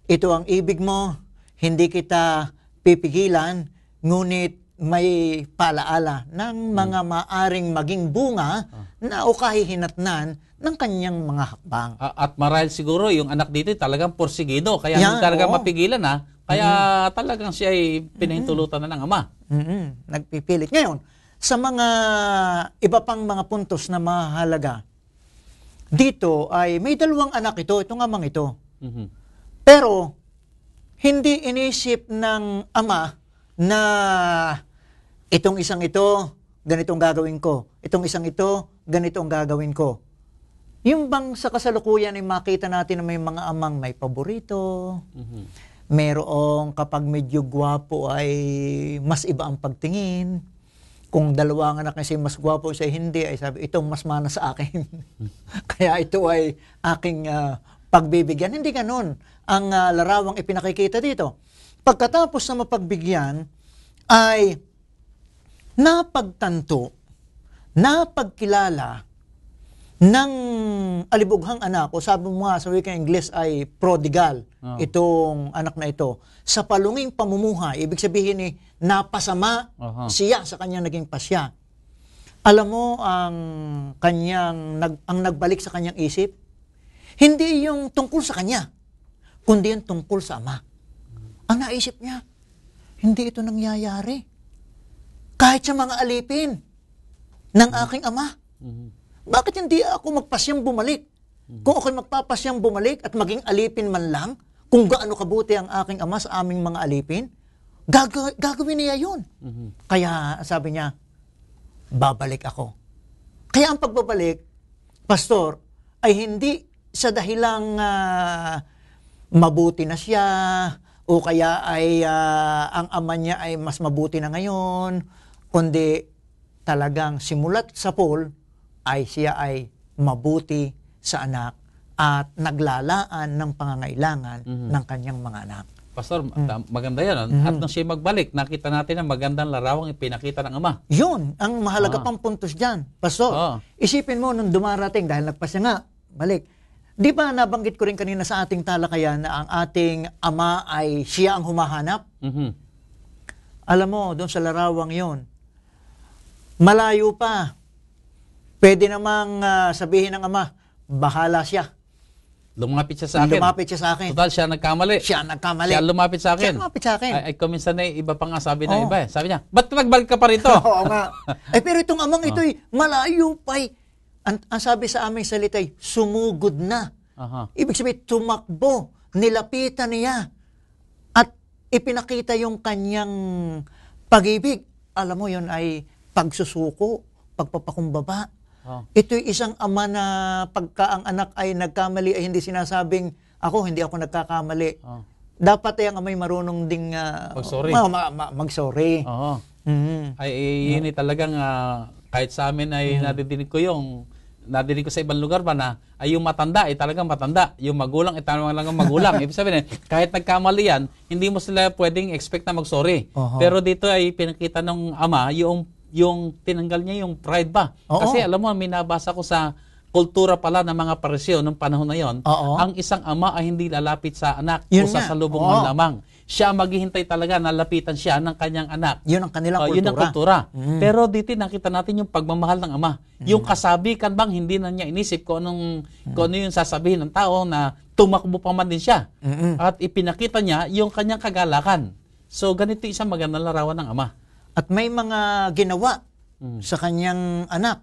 ito ang ibig mo, hindi kita pipigilan, ngunit may paalaala ng mga maaring maging bunga na o kahihinatnan ng kanyang mga hakbang. At marahil siguro yung anak dito talagang porsigido, kaya Yan, hindi talaga oo. mapigilan ha. Kaya talagang siya ay pinahintulutan na ng ama. mm Nagpipilit. Ngayon, sa mga iba pang mga puntos na mahalaga, dito ay may dalawang anak ito, itong amang ito. Mhm. Pero, hindi inisip ng ama na itong isang ito, ganitong gagawin ko. Itong isang ito, ganito ang gagawin ko. Yung bang sa kasalukuyan ay makita natin na may mga amang may paborito, Mhm. Merong kapag medyo gwapo ay mas iba ang pagtingin. Kung dalawang anak kasi mas gwapo siya hindi, ay sabi, ito mas mana sa akin. <laughs> Kaya ito ay aking ah, pagbibigyan. Hindi ganun ang ah, larawang ipinakikita dito. Pagkatapos na mapagbigyan, ay napagtanto, napagkilala ng alibughang anak, o sabi mo nga sa wikang Ingles ay prodigal, Oh. itong anak na ito, sa palunging pamumuhay, ibig sabihin ni napasama Aha. siya sa kanyang naging pasya. Alam mo ang kanyang nag, ang nagbalik sa kanyang isip, hindi yung tungkol sa kanya, kundi yung tungkol sa ama. Ang naisip niya, hindi ito nangyayari. Kahit sa mga alipin ng aking ama. Mhm. Bakit hindi ako magpasyang bumalik? Kung ako'y magpapasyang bumalik at maging alipin man lang, kung gaano kabuti ang aking ama sa aming mga alipin, gaga- gagawin niya yun. Mhm. Kaya sabi niya, babalik ako. Kaya ang pagbabalik, pastor, ay hindi sa dahilang ah, mabuti na siya o kaya ay ah, ang ama niya ay mas mabuti na ngayon, kundi talagang simulat sa Paul ay siya ay mabuti sa anak at naglalaan ng pangangailangan ng kanyang mga anak. Pastor, Mm. maganda yan. Mm-hmm. At nung siya magbalik, nakita natin ang magandang larawang ipinakita ng ama. Yun, ang mahalaga Ah. pang puntos dyan. Pastor, Ah. isipin mo nung dumarating, dahil nagpasya nga, balik. Di ba nabanggit ko rin kanina sa ating talakayan na ang ating ama ay siya ang humahanap? Mhm. Alam mo, doon sa larawang yon malayo pa. Pwede namang ah, sabihin ng ama, bahala siya. Lumapit siya sa akin. Lumapit siya sa akin. Total, siya nagkamali. Siya nagkamali. Siya lumapit sa akin. Siya lumapit sa akin. Ay, ay kuminsan na iba pa nga sabi ng Oo. iba eh. Sabi niya, ba't nagbalik ka pa rito? <laughs> Oo nga. <laughs> Eh, pero itong amang ito'y malayo pa. ang, ang sabi sa aming salita ay, sumugod na. Aha. Ibig sabihin, tumakbo, nilapitan niya, at ipinakita yung kanyang pag-ibig. Alam mo, yun ay pagsusuko, pagpapakumbaba. Oh. Ito'y isang ama na pagka ang anak ay nagkamali ay hindi sinasabing, ako, hindi ako nagkakamali. Oh. Dapat ay ang amay marunong ding ah, Mag-sorry. ma- ma- ma- mag-sorry. Oo. Mhm. Ay, ay yun ay talagang ah, kahit sa amin ay nadidinig ko yung nadidinig ko sa ibang lugar ba na ay yung matanda ay talagang matanda. Yung magulang ay talagang magulang. <laughs> Ibig sabihin, eh, kahit nagkamali yan, hindi mo sila pwedeng expect na mag-sorry. Oho. Pero dito ay pinakita ng ama yung yung tinanggal niya yung pride ba. Oo. Kasi alam mo, minabasa ko sa kultura pala ng mga parisyo nung panahon na yon, Oo. ang isang ama ay hindi lalapit sa anak Yun o sa salubong Oo. man lamang. Siya maghihintay talaga na lapitan siya ng kanyang anak. Yun ang kanilang Oh, kultura. Yun ang kultura. Mm. Pero dito nakita natin yung pagmamahal ng ama. Yung kasabikan bang hindi na niya inisip kung anong kung ano yung sasabihin ng tao na tumakbo pa man din siya. Mm-mm. At ipinakita niya yung kanyang kagalakan. So ganito isang magandang larawan ng ama. At may mga ginawa Mm. sa kanyang anak.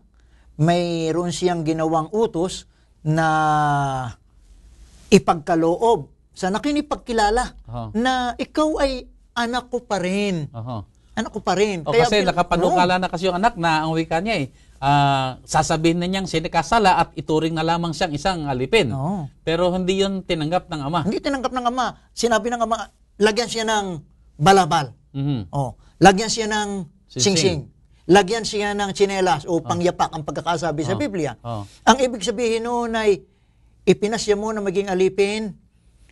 Mayroon siyang ginawang utos na ipagkaloob sa nakinipagkilala Aha. na ikaw ay anak ko pa rin. Oho. Anak ko pa rin. O kasi bin- nakapanukala na kasi yung anak na ang wika niya eh. ah, sasabihin na niyang sinikasala at ituring na lamang siyang isang alipin. Oo. Pero hindi yun tinanggap ng ama. Hindi tinanggap ng ama. Sinabi ng ama, lagyan siya ng balabal. Mhm. Oh, lagyan siya ng Singsing. singsing. Lagyan siya ng tsinelas o pangyapak ang pagkakasabi sa Oh. Biblia. Oh. Ang ibig sabihin noon ay ipinasya mo na maging alipin.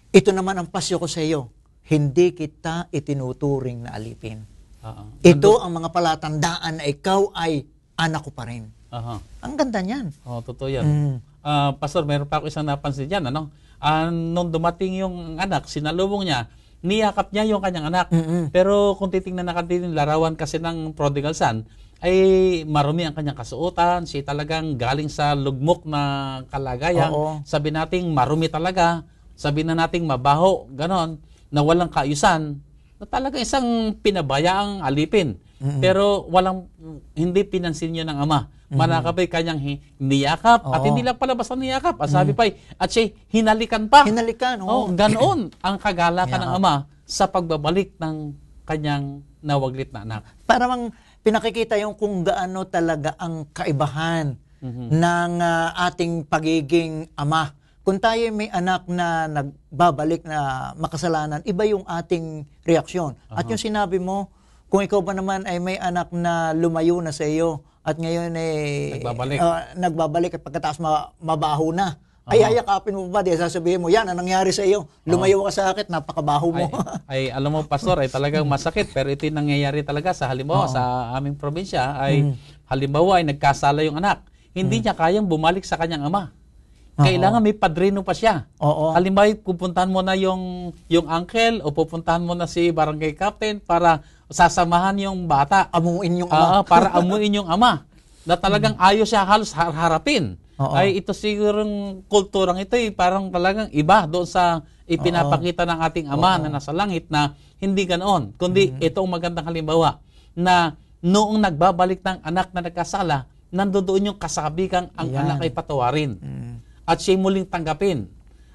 Ito naman ang pasyo ko sa iyo. Hindi kita itinuturing na alipin. Oo. Ito ang mga palatandaan na ikaw ay anak ko pa rin. Aha. Ang ganda niyan. Oh, totoo yan. Mm. Ah, Pastor, meron pa ako isang napansin dyan. Ano? Ah, nung dumating yung anak, sinalubong niya, niyakap niya yung kanyang anak. Mm-mm. Pero kung titingnan natin yung larawan kasi ng prodigal son, ay marumi ang kanyang kasuotan. Siya talagang galing sa lugmok na kalagayan. Oo. Sabi nating marumi talaga. Sabi na nating mabaho, ganon, na walang kaayusan. Na talagang isang pinabayaang alipin. Pero walang, hindi pinansin niya ng ama. Manakapay kanyang hi- niyakap. At Oo. hindi lang pala basta niyakap. At sabi pa, at siya hinalikan pa. Hinalikan, Oh, oo. ganoon <clears throat> ang kagalakan ng ama sa pagbabalik ng kanyang nawaglit na anak. Para mang pinakikita yung kung gaano talaga ang kaibahan ng ah, ating pagiging ama. Kung tayo may anak na nagbabalik na makasalanan, iba yung ating reaksyon. At yung sinabi mo, kung ikaw ba naman ay may anak na lumayo na sa iyo at ngayon ay Nagbabalik. ah, nagbabalik at pagkatapos ma- mabaho na, ay ayakapin mo ba? Di sasabihin mo, yan, ang nangyari sa iyo. Lumayo ka sa akin, napakabaho mo. Ay, ay alam mo pastor ay talagang <laughs> masakit pero ito yung nangyayari talaga sa halimbawa sa aming probinsya ay halimbawa ay nagkasala yung anak. Hindi niya kayang bumalik sa kanyang ama. Kailangan may padrino pa siya. Oo. Halimbawa, pupuntahan mo na yung yung uncle o pupuntahan mo na si barangay captain para sasamahan yung bata. Amuin yung ama. para <laughs> amuin yung ama. Na talagang ayaw siya halos har- harapin. Oo. Ay ito sigurong kulturang ito eh, parang talagang iba doon sa ipinapakita ng ating ama na nasa langit na hindi ganoon. Kundi Mm-hmm. ito ang magandang halimbawa na noong nagbabalik ng anak na nagkasala, nandoon yung kasabikan ang Yan. anak ay patawarin. Mm. At siya'y muling tanggapin.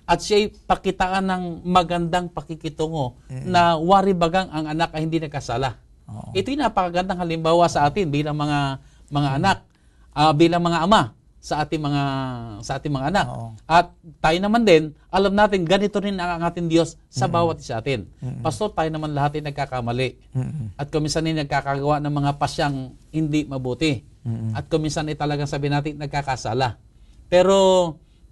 At siya'y pakitaan ng magandang pakikitungo na wari bagang ang anak ay hindi nagkasala. Oo. Ito yung napakagandang halimbawa sa atin bilang mga mga anak, ah, bilang mga ama sa ating mga sa ating mga anak. Oo. At tayo naman din, alam natin ganito rin ang ating Diyos sa bawat isa atin. Pastor, tayo naman lahat ay nagkakamali. Mm-mm. At kuminsan ay nagkakagawa ng mga pasyang hindi mabuti. Mm-mm. At kuminsan ay talagang sabi natin nagkakasala. Pero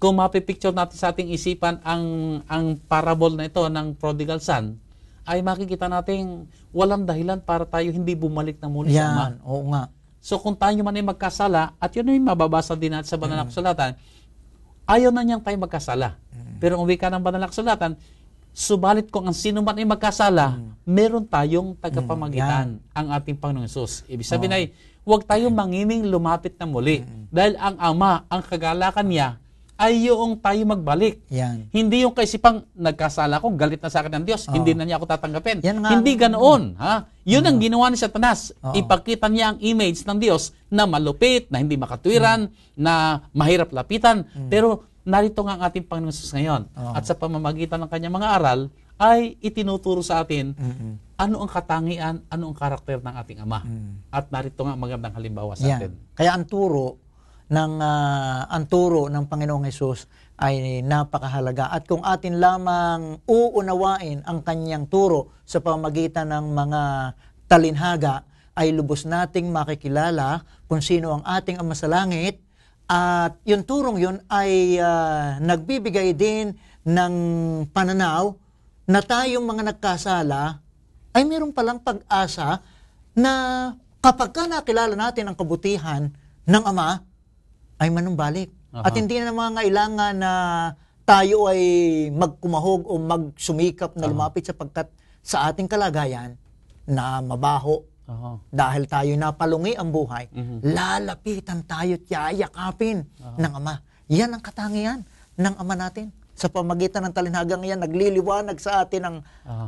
kung mapipicture natin sa ating isipan ang ang parable na ito ng prodigal son, ay makikita natin walang dahilan para tayo hindi bumalik na muli sa Ama. Yan, oo nga. So kung tayo man ay magkasala, at yun ay mababasa din natin sa banal na kasulatan, ayaw na niyang tayo magkasala. Pero ang wika ng banal na kasulatan, subalit kung ang sino man ay magkasala, meron tayong tagapamagitan, ang ating Panginoong Yesus. Ibig sabihin ay, huwag tayong mangiming lumapit na muli. Dahil ang Ama, ang kagalakan niya, ay yung tayo magbalik. Yan. Hindi yung kaisipang nagkasala ko, galit na sa akin ng Diyos, Oo. hindi na niya ako tatanggapin. Yan nga. Hindi ganoon. Ha? Yun ang ginawa ni Satanas. Oo. Ipakita niya ang image ng Diyos na malupit, na hindi makatwiran, na mahirap lapitan. Pero narito nga ang ating Panginoon Jesus ngayon. Oo. At sa pamamagitan ng kanyang mga aral, ay itinuturo sa atin Mm-mm. ano ang katangian, ano ang karakter ng ating Ama. At narito nga ang magandang halimbawa sa Yan. atin. Kaya ang turo ng ah, ang turo ng Panginoong Hesus ay napakahalaga. At kung atin lamang uunawain ang kanyang turo sa pamagitan ng mga talinhaga ay lubos nating makikilala kung sino ang ating Ama sa Langit. At yung turong yun ay ah, nagbibigay din ng pananaw na tayong mga nagkasala ay meron palang pag-asa na kapag ka nakilala natin ang kabutihan ng Ama, ay manumbalik. Aha. At hindi na mga kailangan na tayo ay magkumahog o magsumikap na lumapit sapagkat sa ating kalagayan na mabaho Oo. dahil tayo napalungi ang buhay, Mhm. lalapitan tayo at yayakapin ng Ama. Yan ang katangian ng Ama natin. Sa pamagitan ng talinhagang yan, nagliliwanag sa atin ang Aha.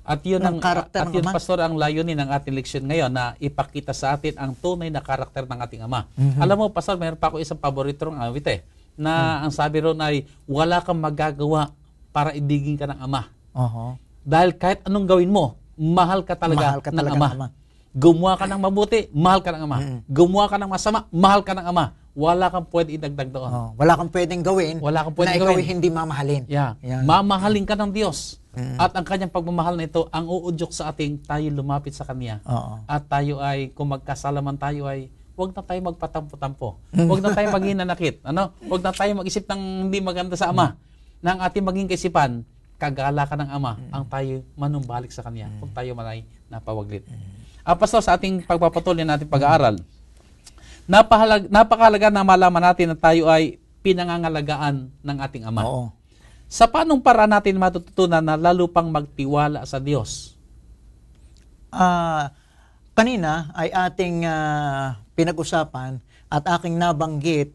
At yun Ng ang karakter at ng yun Ama. pastor ang layunin ng ating leksyon ngayon na ipakita sa atin ang tunay na karakter ng ating Ama. Mhm. Alam mo pastor, mayroon pa ako isang paborito ng awit eh na ang sabi ron ay wala kang magagawa para ibigin ka ng Ama. Oho. Dahil kahit anong gawin mo, mahal ka talaga, Mahal ka ng, talaga ama. ng Ama. Gumawa ka ng mabuti, mahal ka ng Ama. Mm. Gumawa ka ng masama, mahal ka ng Ama. Wala kang pwede idagdag doon. Oh, wala kang pwedeng gawin Wala kang pwedeng na ikaw gawin. hindi mamahalin. Yeah. Yan. Mamahalin ka ng Diyos. Mm. At ang kanyang pagmamahal na ito, ang uudyok sa ating tayo lumapit sa Kanya. Oo. At tayo ay, kung magkasalaman tayo ay, huwag na tayo magpatampo-tampo. Mm. Huwag na tayo <laughs> maging nanakit. Ano? Huwag na tayo mag-isip ng hindi maganda sa Ama. Na ang ating maging kaisipan, kagala ka ng Ama, Mm. ang tayo manumbalik sa Kanya kung tayo man ay napawaglit. Ah, Pastor, sa ating pagpapatuloy natin pag-aaral, napahalag, napakahalaga na malaman natin na tayo ay pinangangalagaan ng ating Ama. Oo. Sa paanong paraan natin matututunan na lalo pang magtiwala sa Diyos? Ah, kanina ay ating ah, pinag-usapan at aking nabanggit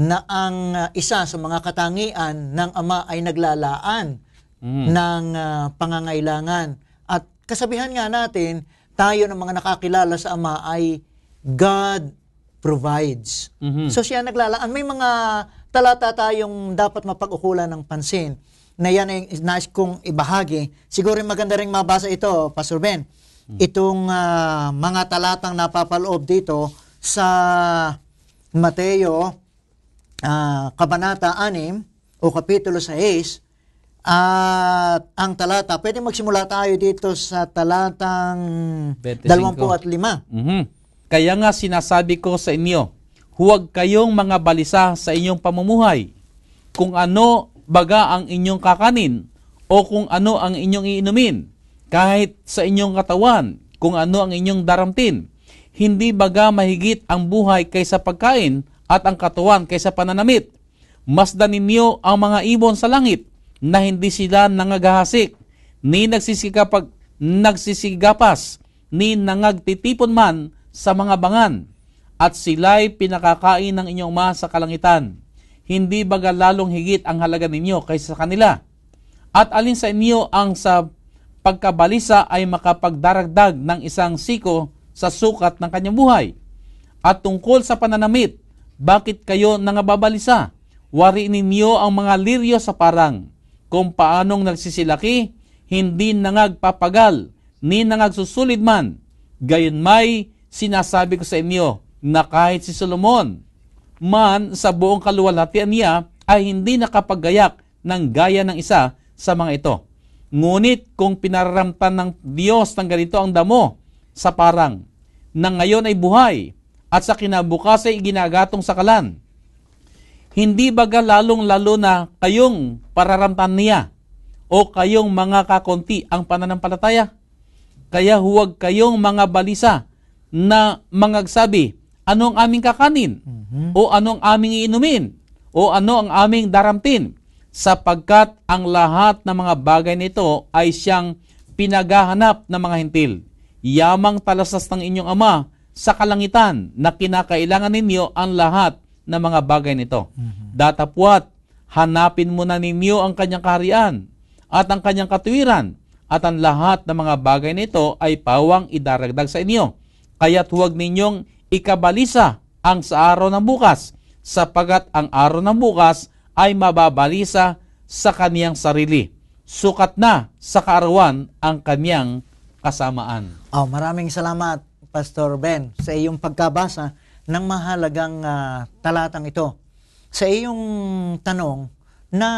na ang ah, isa sa mga katangian ng Ama ay naglalaan Mm. ng ah, pangangailangan. At kasabihan nga natin, tayo ng mga nakakilala sa Ama ay God provides. Mhm. So siya naglalaan. May mga talata tayong dapat mapag-ukulan ng pansin na yan ay nais kong ibahagi. Siguro maganda rin mabasa ito, Pastor Ben. Itong ah, mga talatang napapaloob dito sa Mateo ah, Kabanata 6 o Kapitulo 6 at ang talata, pwede magsimula tayo dito sa talatang 25. 25. Mhm. Kaya nga sinasabi ko sa inyo, huwag kayong mga balisa sa inyong pamumuhay. Kung ano baga ang inyong kakanin o kung ano ang inyong iinumin, kahit sa inyong katawan, kung ano ang inyong daramtin. Hindi baga mahigit ang buhay kaysa pagkain at ang katawan kaysa pananamit. Masdan ninyo ang mga ibon sa langit na hindi sila nangagahasik, ni nagsisigapag, nagsisigapas, ni nangagtitipon man sa mga bangan, at sila'y pinakakain ng inyong ma sa kalangitan. Hindi baga lalong higit ang halaga ninyo kaysa sa kanila. At alin sa inyo ang sa pagkabalisa ay makapagdaragdag ng isang siko sa sukat ng kanyang buhay. At tungkol sa pananamit, bakit kayo nangababalisa? Wari ninyo ang mga liryo sa parang, kung paanong nagsisilaki, hindi nangagpapagal, ni nangagsusulid man. Gayon may sinasabi ko sa inyo na kahit si Solomon man sa buong kaluwalhatian niya ay hindi nakapaggayak ng gaya ng isa sa mga ito. Ngunit kung pinararamtan ng Diyos ng ganito ang damo sa parang, na ngayon ay buhay at sa kinabukas ay ginagatong sa kalan, hindi baga lalong lalo na kayong pararamtan niya o kayong mga kakonti ang pananampalataya? Kaya huwag kayong mga balisa na mangagsabi, ano ang aming kakanin? O ano ang aming iinumin? O ano ang aming daramtin? Sapagkat ang lahat ng mga bagay nito ay siyang pinaghahanap ng mga hintil. Yamang talasas ng inyong ama sa kalangitan na kinakailangan ninyo ang lahat ng mga bagay nito. Datapwat, hanapin muna ninyo ang kanyang kaharian at ang kanyang katuwiran at ang lahat ng mga bagay nito ay pawang idaragdag sa inyo. Kaya't huwag ninyong ikabalisa ang sa araw ng bukas sapagat ang araw ng bukas ay mababalisa sa kaniyang sarili. Sukat na sa kaarawan ang kaniyang kasamaan. Oh, maraming salamat, Pastor Ben, sa iyong pagkabasa ng mahalagang ah, talatang ito. Sa iyong tanong na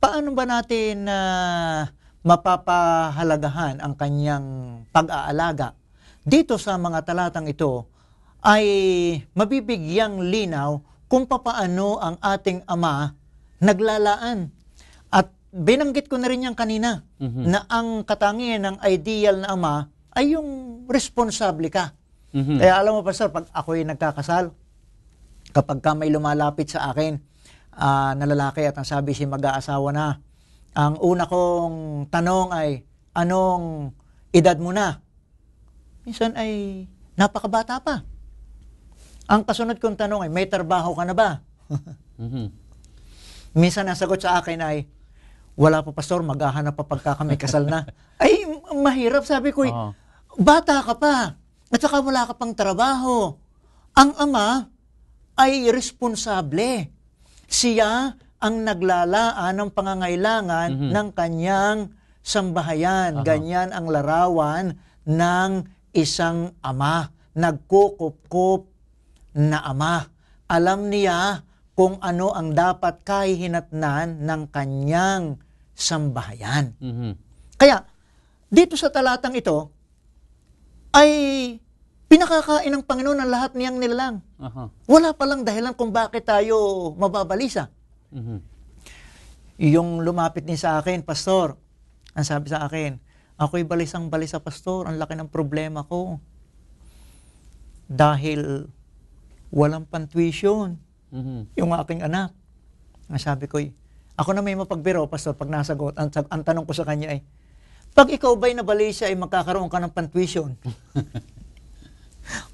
paano ba natin na mapapahalagahan ang kanyang pag-aalaga. Dito sa mga talatang ito ay mabibigyang linaw kung papaano ang ating ama naglalaan. At binanggit ko na rin yan kanina Mhm. na ang katangian ng ideal na ama ay yung responsable ka. Mhm. Kaya alam mo, Pastor, pag ako'y nagkakasal, kapag ka may lumalapit sa akin ah, na lalaki at ang sabi si mag-aasawa na, ang una kong tanong ay, anong edad mo na? Minsan ay, napakabata pa. Ang kasunod kong tanong ay, may trabaho ka na ba? <laughs> Mhm. Minsan ang sagot sa akin ay, wala pa pastor, maghahanap pa pagka kami kasal na. <laughs> ay, mahirap. Sabi ko, Oo. bata ka pa. At saka wala ka pang trabaho. Ang ama ay responsable. Siya ang naglalaan ng pangangailangan Mhm. ng kanyang sambahayan. Aha. Ganyan ang larawan ng isang ama. Nagkukup-kup na ama. Alam niya kung ano ang dapat kahihinatnan ng kanyang sambahayan. Mhm. Kaya, dito sa talatang ito, ay pinakakain ng Panginoon ang lahat niyang nilalang. Aha. Wala palang dahilan kung bakit tayo mababalisa. Mhm. Yung lumapit din sa akin, Pastor, ang sabi sa akin, ako'y balisang balisa, Pastor, ang laki ng problema ko. Dahil walang pantuition Mhm. yung aking anak. Ang sabi ko, ako na may mapagbiro, Pastor, pag nasagot, ang, ang tanong ko sa kanya ay, pag ikaw ba'y nabalisa ay magkakaroon ka ng pantuition? <laughs>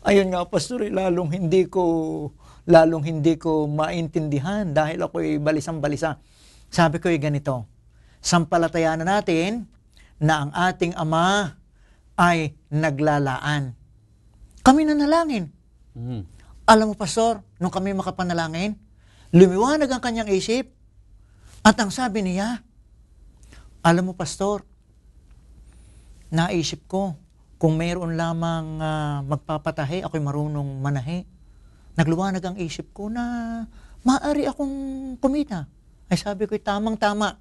Ayun nga, Pastor, eh, lalong hindi ko lalong hindi ko maintindihan dahil ako'y balisang-balisa. Sabi ko ay ganito, sampalatayanan natin na ang ating Ama ay naglalaan. Kami nanalangin. Mhm. Alam mo, Pastor, nung kami makapanalangin, lumiwanag ang kanyang isip. At ang sabi niya, alam mo, Pastor, naisip ko, kung mayroon lamang ah, magpapatahi, ako'y marunong manahi. Nagluwanag ang isip ko na maaari akong kumita. Ay sabi ko, tamang-tama.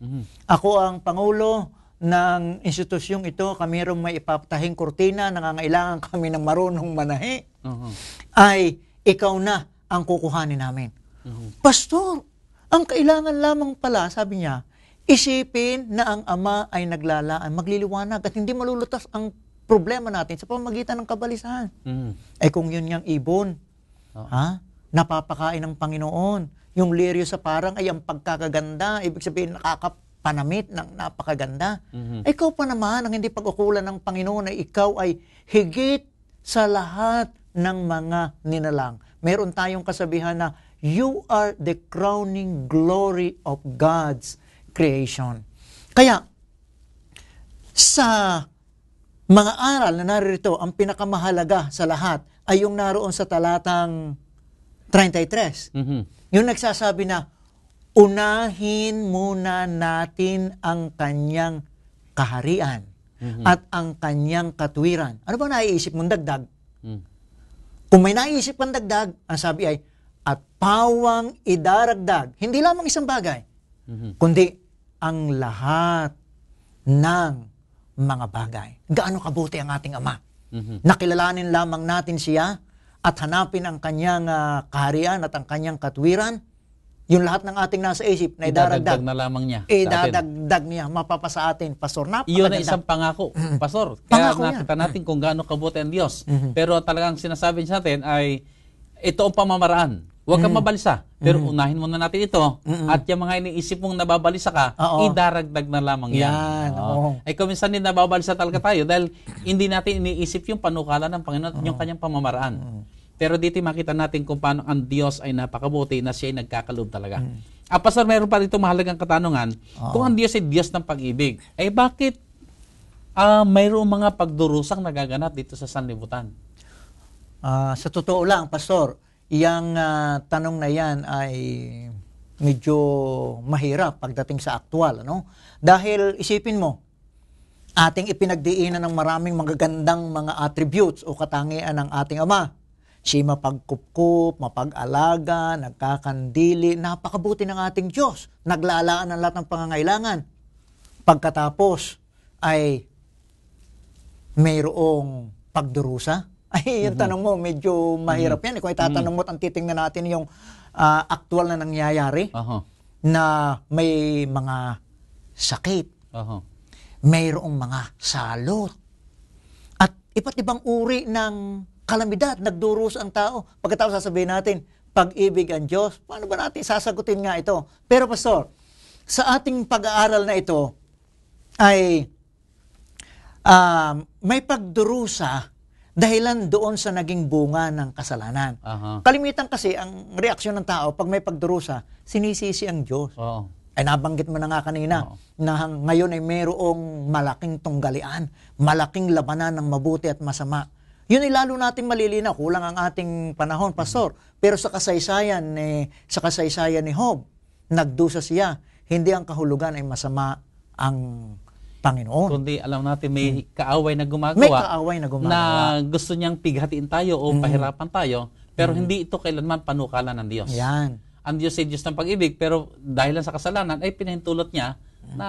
Mhm. Ako ang pangulo ng institusyong ito, kami rin may ipapatahing kurtina, nangangailangan kami ng marunong manahi Mhm. ay ikaw na ang kukuhanin namin. Mhm. Pastor, ang kailangan lamang pala, sabi niya, isipin na ang ama ay naglalaan, magliliwanag at hindi malulutas ang problema natin sa pamamagitan ng kabalisahan. Mhm. Ay kung yun yung ibon, Oo. ha? napapakain ng Panginoon. Yung liryo sa parang ay ang pagkakaganda, ibig sabihin nakakapanamit ng napakaganda. Mhm. Ikaw pa naman, ang hindi pag-ukulan ng Panginoon ay ikaw ay higit sa lahat ng mga ninalang. Meron tayong kasabihan na, you are the crowning glory of God's creation. Kaya, sa mga aral na naririto, ang pinakamahalaga sa lahat ay yung naroon sa talatang 33. Mhm. Yung nagsasabi na, unahin muna natin ang kanyang kaharian at ang kanyang katwiran. Ano ba naiisip mong dagdag? Mhm. Kung may naiisip kang dagdag, ang sabi ay, at pawang idaragdag. Hindi lamang isang bagay, Mhm. kundi ang lahat ng mga bagay. Gaano kabuti ang ating Ama? Mhm. Nakilalanin lamang natin siya at hanapin ang kanyang ah, kaharian at ang kanyang katwiran. Yung lahat ng ating nasa isip na Idadagdag idaragdag, na lamang niya. eh sa atin. dadagdag niya, mapapasa atin. Pastor, napakaganda. Iyon ay isang pangako, Pastor. Kaya Pangako yan. nakita natin kung gaano kabuti ang Diyos. Mhm. Pero talagang sinasabi sa atin ay ito ang pamamaraan. Huwag kang mabalisa. Pero unahin muna natin ito. At yung mga iniisip mong nababalisa ka, Oo. idaragdag na lamang yan. Yan, Oo. oo. Ay kung minsan din nababalisa talaga tayo dahil hindi natin iniisip yung panukala ng Panginoon at yung kanyang pamamaraan. Pero dito makita natin kung paano ang Diyos ay napakabuti na siya ay nagkakaloob talaga. Hmm. Ah, Pastor, mayroon pa dito mahalagang katanungan. Kung ang Diyos ay Diyos ng pag-ibig, eh bakit ah mayroong mga pagdurusang nagaganap dito sa sanlibutan? Ah, sa totoo lang, Pastor, iyang ah, tanong na yan ay medyo mahirap pagdating sa aktual. Ano? Dahil isipin mo, ating ipinagdiinan ng maraming magagandang mga attributes o katangian ng ating Ama. Siya mapagkupkup, mapag-alaga, nagkakandili, napakabuti ng ating Diyos. Naglalaan ng lahat ng pangangailangan. Pagkatapos ay mayroong pagdurusa? <laughs> Ay, yung tanong mo, medyo mahirap yan. eh. Kung itatanong mo ang titingnan natin yung ah, aktual na nangyayari Oho. na may mga sakit, Oho. mayroong mga salot, at iba't ibang uri ng kalamidad, nagdurusa ang tao. Pagkatapos sasabihin natin, pag-ibig ang Diyos, paano ba natin sasagutin nga ito? Pero Pastor, sa ating pag-aaral na ito, ay um, may pagdurusa dahilan doon sa naging bunga ng kasalanan. Aha. Kalimitan kasi ang reaksyon ng tao pag may pagdurusa, sinisisi ang Diyos. Oo. Ay nabanggit mo na nga kanina Oo. na ngayon ay mayroong malaking tunggalian, malaking labanan ng mabuti at masama. Yun ay lalo natin malilinaw, kulang ang ating panahon, Pastor. Pero sa kasaysayan ni sa kasaysayan ni Job, nagdusa siya, hindi ang kahulugan ay masama ang Panginoon. Kundi alam natin may kaaway na gumagawa. Hmm. May kaaway na gumagawa. na gusto niyang pighatiin tayo o pahirapan tayo, pero hindi ito kailanman panukalan ng Diyos. Yan. Ang Diyos ay Diyos ng pag-ibig, pero dahil lang sa kasalanan, ay pinahintulot niya na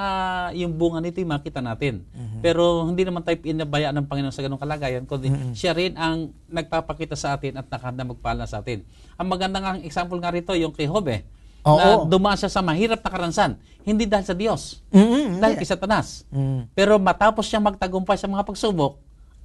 yung bunga nito yung makita natin. Pero hindi naman tayo inabayaan ng Panginoon sa ganong kalagayan, kundi siya rin ang nagpapakita sa atin at nakahanda magpala sa atin. Ang magandang ang example nga rito, yung kay Job eh, Oo. na dumaan siya sa mahirap na karansan. Hindi dahil sa Diyos, Mm-mm, dahil kay Satanas. Mm. Pero matapos siya magtagumpay sa mga pagsubok,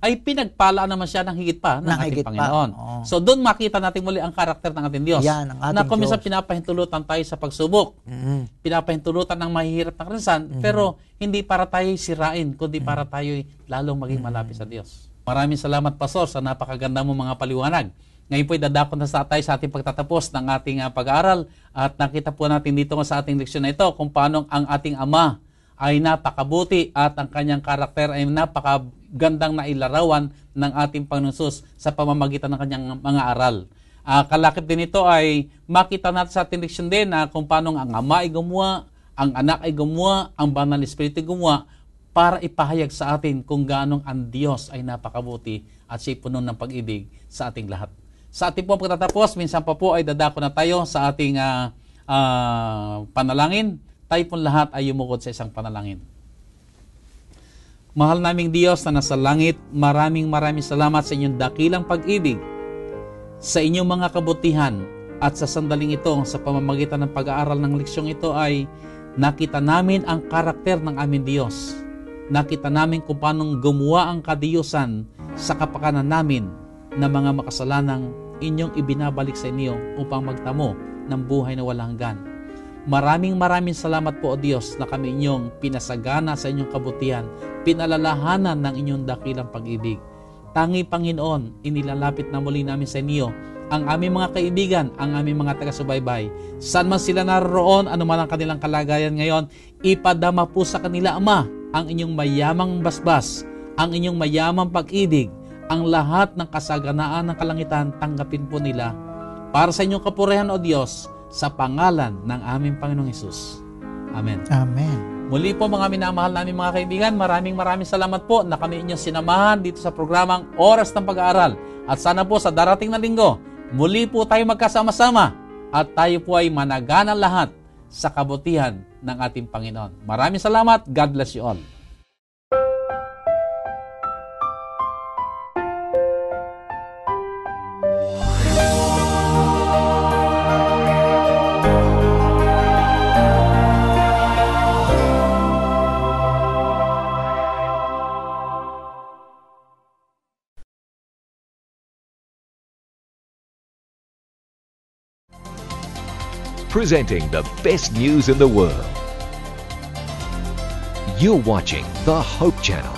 ay pinagpala naman siya ng higit pa ng Ng ating higit pa, Panginoon. oo. So doon makita natin muli ang karakter ng ating Diyos. Yan, ang ating na kung minsan Diyos. pinapahintulutan tayo sa pagsubok, Mm. pinapahintulutan ng mahihirap na karansan, Mm-hmm. pero hindi para tayo sirain, kundi para tayo lalong maging Mm-hmm. malapit sa Diyos. Maraming salamat, Pastor, sa napakaganda mo mga paliwanag. Ngayon po, dadako na sa tayo sa ating pagtatapos ng ating ah, pag-aaral at nakita po natin dito sa ating leksyon na ito kung paano ang ating Ama ay napakabuti at ang kanyang karakter ay napakagandang nailarawan ng ating Panginoon sa pamamagitan ng kanyang mga aral. Ah, kalakip din ito ay makita natin sa ating leksyon din na kung paano ang Ama ay gumawa, ang Anak ay gumawa, ang Banal na Espiritu gumawa para ipahayag sa atin kung gaano ang Diyos ay napakabuti at siya puno ng pag-ibig sa ating lahat. Sa ating po pagtatapos, minsan pa po ay dadako na tayo sa ating ah, ah, panalangin. Tayo po lahat ay yumukod sa isang panalangin. Mahal naming Diyos na nasa langit, maraming maraming salamat sa inyong dakilang pag-ibig, sa inyong mga kabutihan, at sa sandaling ito, sa pamamagitan ng pag-aaral ng leksyong ito ay nakita namin ang karakter ng aming Diyos. Nakita namin kung paano gumawa ang kadiyusan sa kapakanan namin na mga makasalanang inyong ibinabalik sa inyo upang magtamo ng buhay na walang hanggan. Maraming maraming salamat po o Diyos na kami inyong pinasagana sa inyong kabutihan, pinalalahanan ng inyong dakilang pag-ibig. Tangi Panginoon, inilalapit na muli namin sa inyo ang aming mga kaibigan, ang aming mga taga-subaybay. Saan man sila naroon, anuman ang kanilang kalagayan ngayon, ipadama po sa kanila, Ama, ang inyong mayamang basbas, ang inyong mayamang pag-ibig, ang lahat ng kasaganaan ng kalangitan, tanggapin po nila para sa inyong kapurihan o Diyos sa pangalan ng aming Panginoong Hesus. Amen. Amen. Muli po mga minamahal namin mga kaibigan, maraming maraming salamat po na kami inyong sinamahan dito sa programang Oras ng Pag-aaral. At sana po sa darating na linggo, muli po tayo magkasama-sama at tayo po ay managanang lahat sa kabutihan ng ating Panginoon. Maraming salamat. God bless you all. Presenting the best news in the world. You're watching the Hope Channel.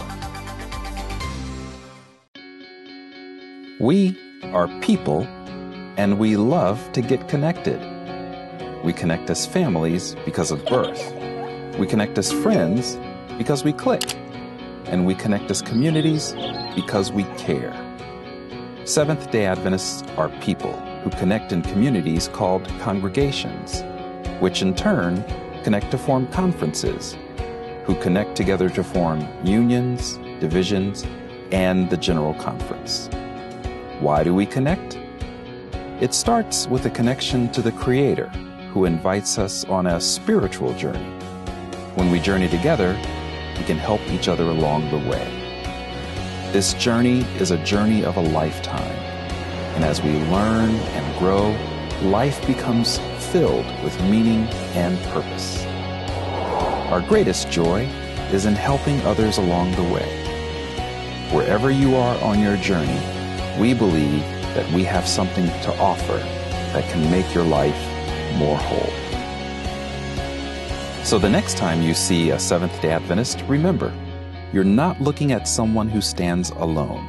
We are people and we love to get connected. We connect as families because of birth. We connect as friends because we click. And we connect as communities because we care. Seventh day Adventists are people who connect in communities called congregations, which in turn connect to form conferences, who connect together to form unions, divisions, and the General Conference. Why do we connect? It starts with a connection to the Creator, who invites us on a spiritual journey. When we journey together, we can help each other along the way. This journey is a journey of a lifetime, and as we learn and grow, life becomes filled with meaning and purpose. Our greatest joy is in helping others along the way. Wherever you are on your journey, we believe that we have something to offer that can make your life more whole. So the next time you see a Seventh day Adventist, remember, you're not looking at someone who stands alone.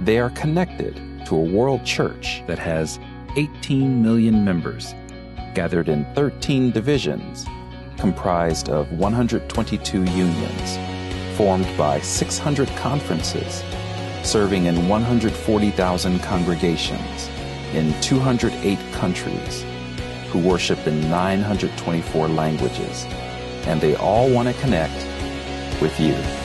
They are connected to a world church that has 18 million members, gathered in 13 divisions, comprised of 122 unions, formed by 600 conferences, serving in 140,000 congregations in 208 countries, who worship in 924 languages, and they all want to connect with you.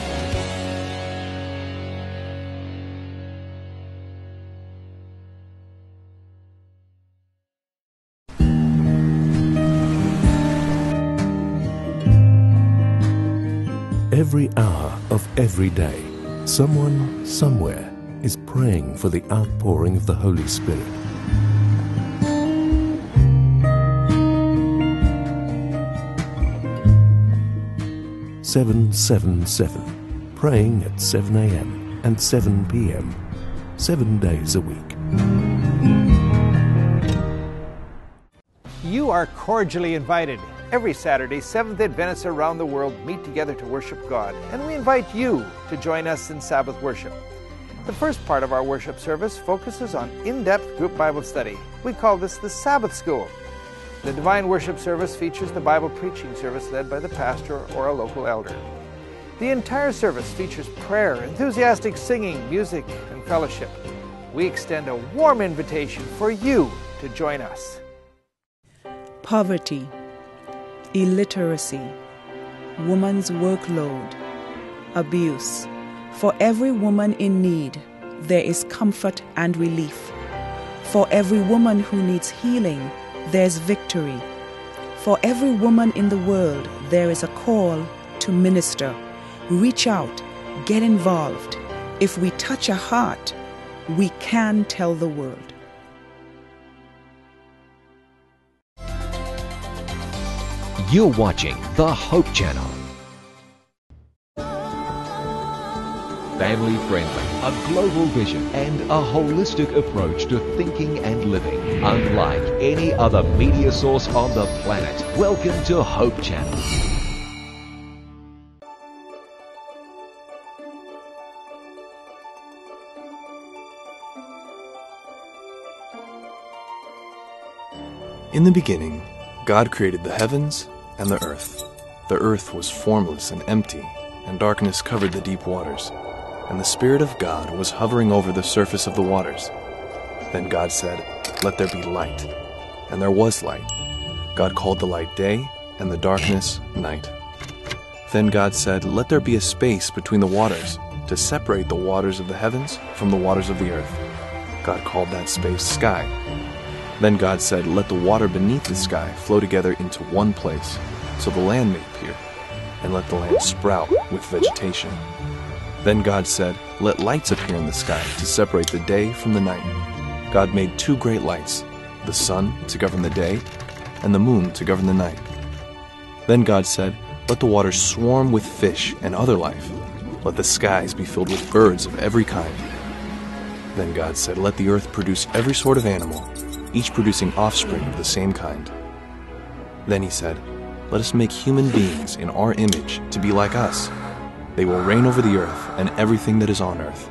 Every hour of every day, someone somewhere is praying for the outpouring of the Holy Spirit. Seven seven seven, praying at seven a.m. and seven p.m. seven days a week. You are cordially invited. Every Saturday, Seventh Adventists around the world meet together to worship God, and we invite you to join us in Sabbath worship. The first part of our worship service focuses on in depth group Bible study. We call this the Sabbath School. The Divine Worship service features the Bible preaching service led by the pastor or a local elder. The entire service features prayer, enthusiastic singing, music, and fellowship. We extend a warm invitation for you to join us. poverty, illiteracy, woman's workload, abuse. For every woman in need, there is comfort and relief. For every woman who needs healing, there's victory. For every woman in the world, there is a call to minister. Reach out, get involved. If we touch a heart, we can tell the world. You're watching the Hope Channel. Family friendly, a global vision, and a holistic approach to thinking and living. Unlike any other media source on the planet. Welcome to Hope Channel. In the beginning, God created the heavens and the earth. The earth was formless and empty, and darkness covered the deep waters. And the Spirit of God was hovering over the surface of the waters. Then God said, Let there be light. And there was light. God called the light day, and the darkness night. Then God said, Let there be a space between the waters, to separate the waters of the heavens from the waters of the earth. God called that space sky. Then God said, Let the water beneath the sky flow together into one place, so the land may appear, and let the land sprout with vegetation. Then God said, Let lights appear in the sky to separate the day from the night. God made two great lights the sun to govern the day, and the moon to govern the night. Then God said, Let the waters swarm with fish and other life. Let the skies be filled with birds of every kind. Then God said, Let the earth produce every sort of animal, each producing offspring of the same kind. Then he said, Let us make human beings in our image to be like us. They will reign over the earth and everything that is on earth.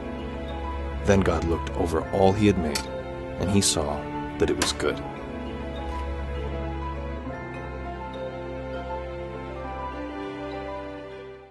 Then God looked over all he had made, and he saw that it was good.